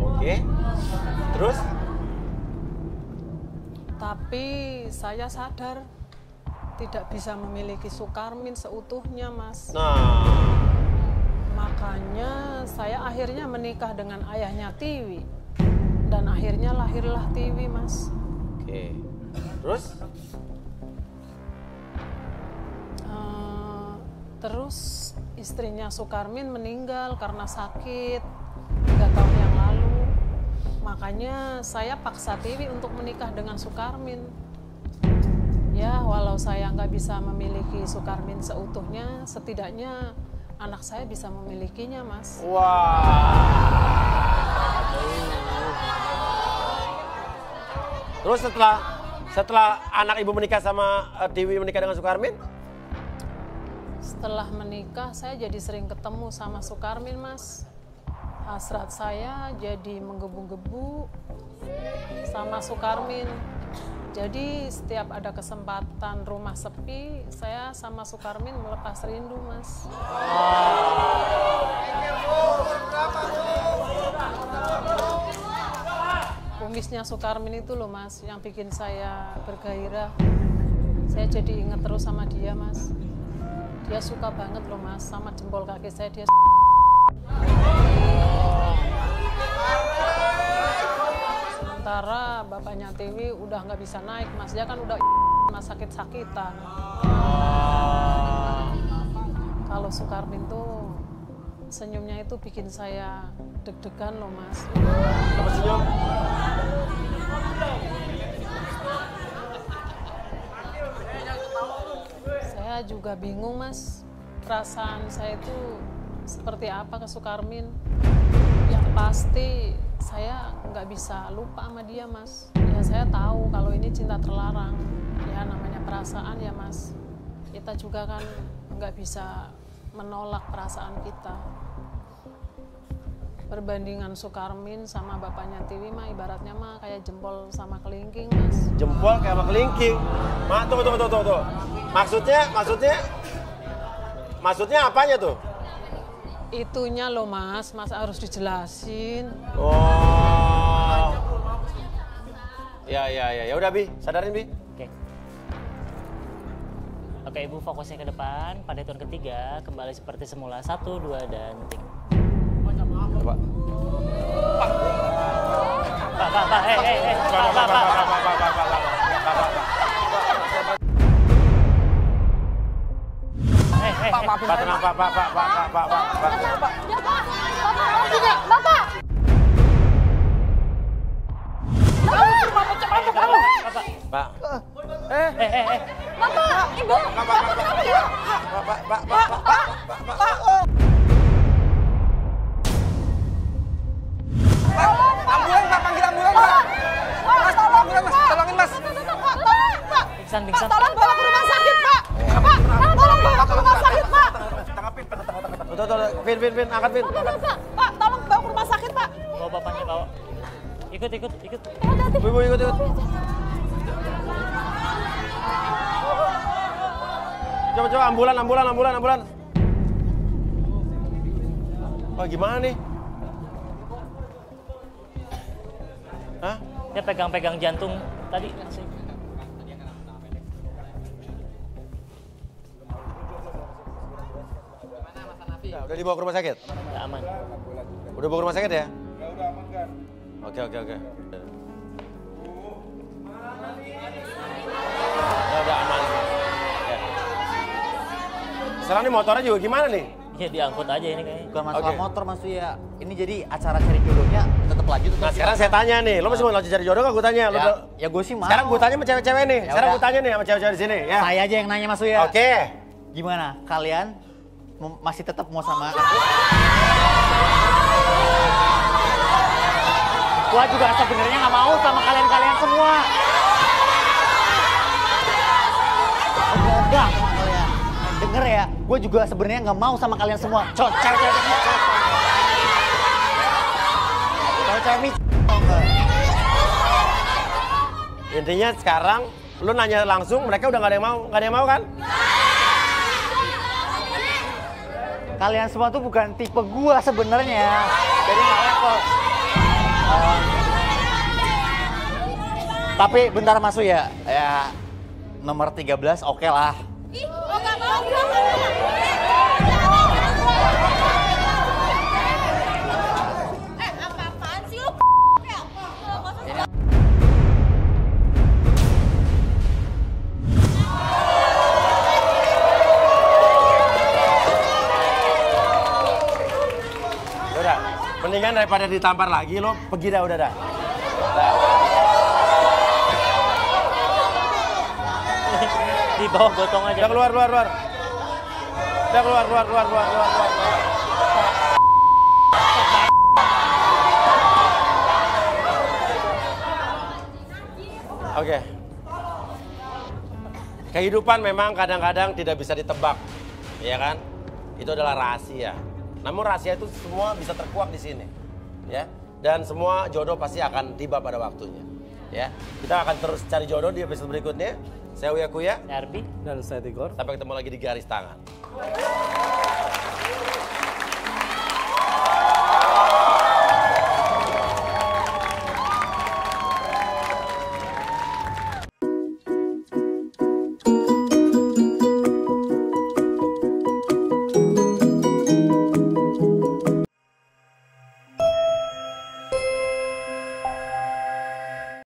Oke. Terus? Tapi saya sadar tidak bisa memiliki Sukarmin seutuhnya, Mas. Nah. Makanya saya akhirnya menikah dengan ayahnya Tiwi. Dan akhirnya lahirlah Tiwi, Mas. Oke. Terus? Eh, terus istrinya Sukarmin meninggal karena sakit tiga tahun yang lalu. Makanya saya paksa Tiwi untuk menikah dengan Sukarmin. Ya, walau saya nggak bisa memiliki Sukarmin seutuhnya, setidaknya anak saya bisa memilikinya, Mas. Wah. Terus setelah setelah anak ibu menikah sama eh, Tiwi menikah dengan Sukarmin, Setelah menikah, saya jadi sering ketemu sama Sukarmin, Mas. Hasrat saya jadi menggebu-gebu sama Sukarmin. Jadi setiap ada kesempatan rumah sepi, saya sama Sukarmin melepas rindu, Mas. Kumisnya Sukarmin itu loh, Mas, yang bikin saya bergairah. Saya jadi ingat terus sama dia, Mas. Dia suka banget loh, Mas, sama jempol kaki saya dia Sementara bapaknya Tiwi udah nggak bisa naik, Mas. Dia kan udah mas sakit-sakitan. Kalau Sukarmin tuh senyumnya itu bikin saya deg-degan loh, Mas. Kenapa senyum? Saya juga bingung, Mas. Perasaan saya itu seperti apa ke Sukarmin. Yang pasti saya nggak bisa lupa sama dia, Mas. Ya saya tahu kalau ini cinta terlarang. Ya namanya perasaan ya, Mas. Kita juga kan nggak bisa menolak perasaan kita. Perbandingan Sukarmin sama bapaknya Tiwi mah ibaratnya mah kayak jempol sama kelingking, Mas. jempol kayak sama kelingking. Mak, tunggu, tunggu, tunggu, tunggu. Maksudnya, maksudnya, maksudnya apanya tuh? Itunya loh mas, mas harus dijelasin. Oh. Ya, ya, ya. Ya udah, Bi. Sadarin, Bi. Oke. Oke, Ibu fokusnya ke depan. Pada hitungan ketiga, kembali seperti semula. Satu, dua, dan tiga. Coba. Pak, pak, pak, eh, eh, eh, pak, pak, pak, Eh, eh, Pak, Pak, Pak, tenang, Pak, Pak, Pak, Pak, Pak, Pak, Pak, Pak. Bapak! Pak. Eh, eh, eh. Bapak! Ibu! Bapak kenapa ya? Pak, Pak, Pak, Pak, Pak, Pak, Pak. Ambulan, Pak, panggil ambulan, Pak. Mas, ambulan, Mas. Tolongin, Mas. Pingsan, pingsan. Tolong bawa ke rumah sakit, Pak. Pak, tolong bawa ke rumah sakit, Pak. Tuh. Vin, Vin, Vin, angkat, Vin. Pak, Pak, tolong bawa ke rumah sakit, Pak. Bawa bapaknya, bawa. Ikut, ikut, ikut. Ibu, ibu, ikut, ikut. Coba, coba, ambulan, ambulan, ambulan, ambulan. Pak, gimana nih? Hah? Dia pegang-pegang jantung tadi. Udah, udah dibawa ke rumah sakit? Udah aman. Udah bawa ke rumah sakit ya? Oke, oke, oke. Ya, udah aman. Ya. Sekarang nih motornya juga gimana nih? Ya diangkut aja ini kayaknya. Bukan masalah Oke. motor Mas Uya. Ini jadi acara cari jodohnya tetap lanjut. Nah sekarang saya tanya nih, lo masih mau lanjut cari jodoh gak gue tanya? Lo Ya, ya gue sih mau. Sekarang gue tanya sama cewek-cewek nih. Ya sekarang gue tanya nih sama cewek-cewek di sini. Ya. Saya aja yang nanya Mas Uya. Oke. Gimana? Kalian masih tetap mau sama Gua juga sebenarnya nggak mau sama kalian-kalian semua. Enggak kalian. Denger ya, gue juga sebenarnya nggak mau sama kalian semua. Cok. Cewek-cewek ini, tau nggak? Intinya sekarang lu nanya langsung, mereka udah gak ada yang mau, gak ada yang mau kan? Kalian semua tuh bukan tipe gua sebenarnya. Jadi nggak level. Tapi bentar masuk ya. Ya nomor 13 oke okay lah. Ih, oh gak mau, gak eh, Mendingan daripada ditampar lagi lo, pergi dah udah dah. di bawah gotong aja. Udah keluar, keluar, keluar. Udah keluar, keluar, keluar, keluar, keluar, keluar. Oke. Okay. Kehidupan memang kadang-kadang tidak bisa ditebak, ya kan? Itu adalah rahasia. Namun rahasia itu semua bisa terkuak di sini, ya. Dan semua jodoh pasti akan tiba pada waktunya, ya. Kita akan terus cari jodoh di episode berikutnya. Saya Uya Kuya. Saya Arbi. Dan saya Tigor. Sampai ketemu lagi di Garis Tangan.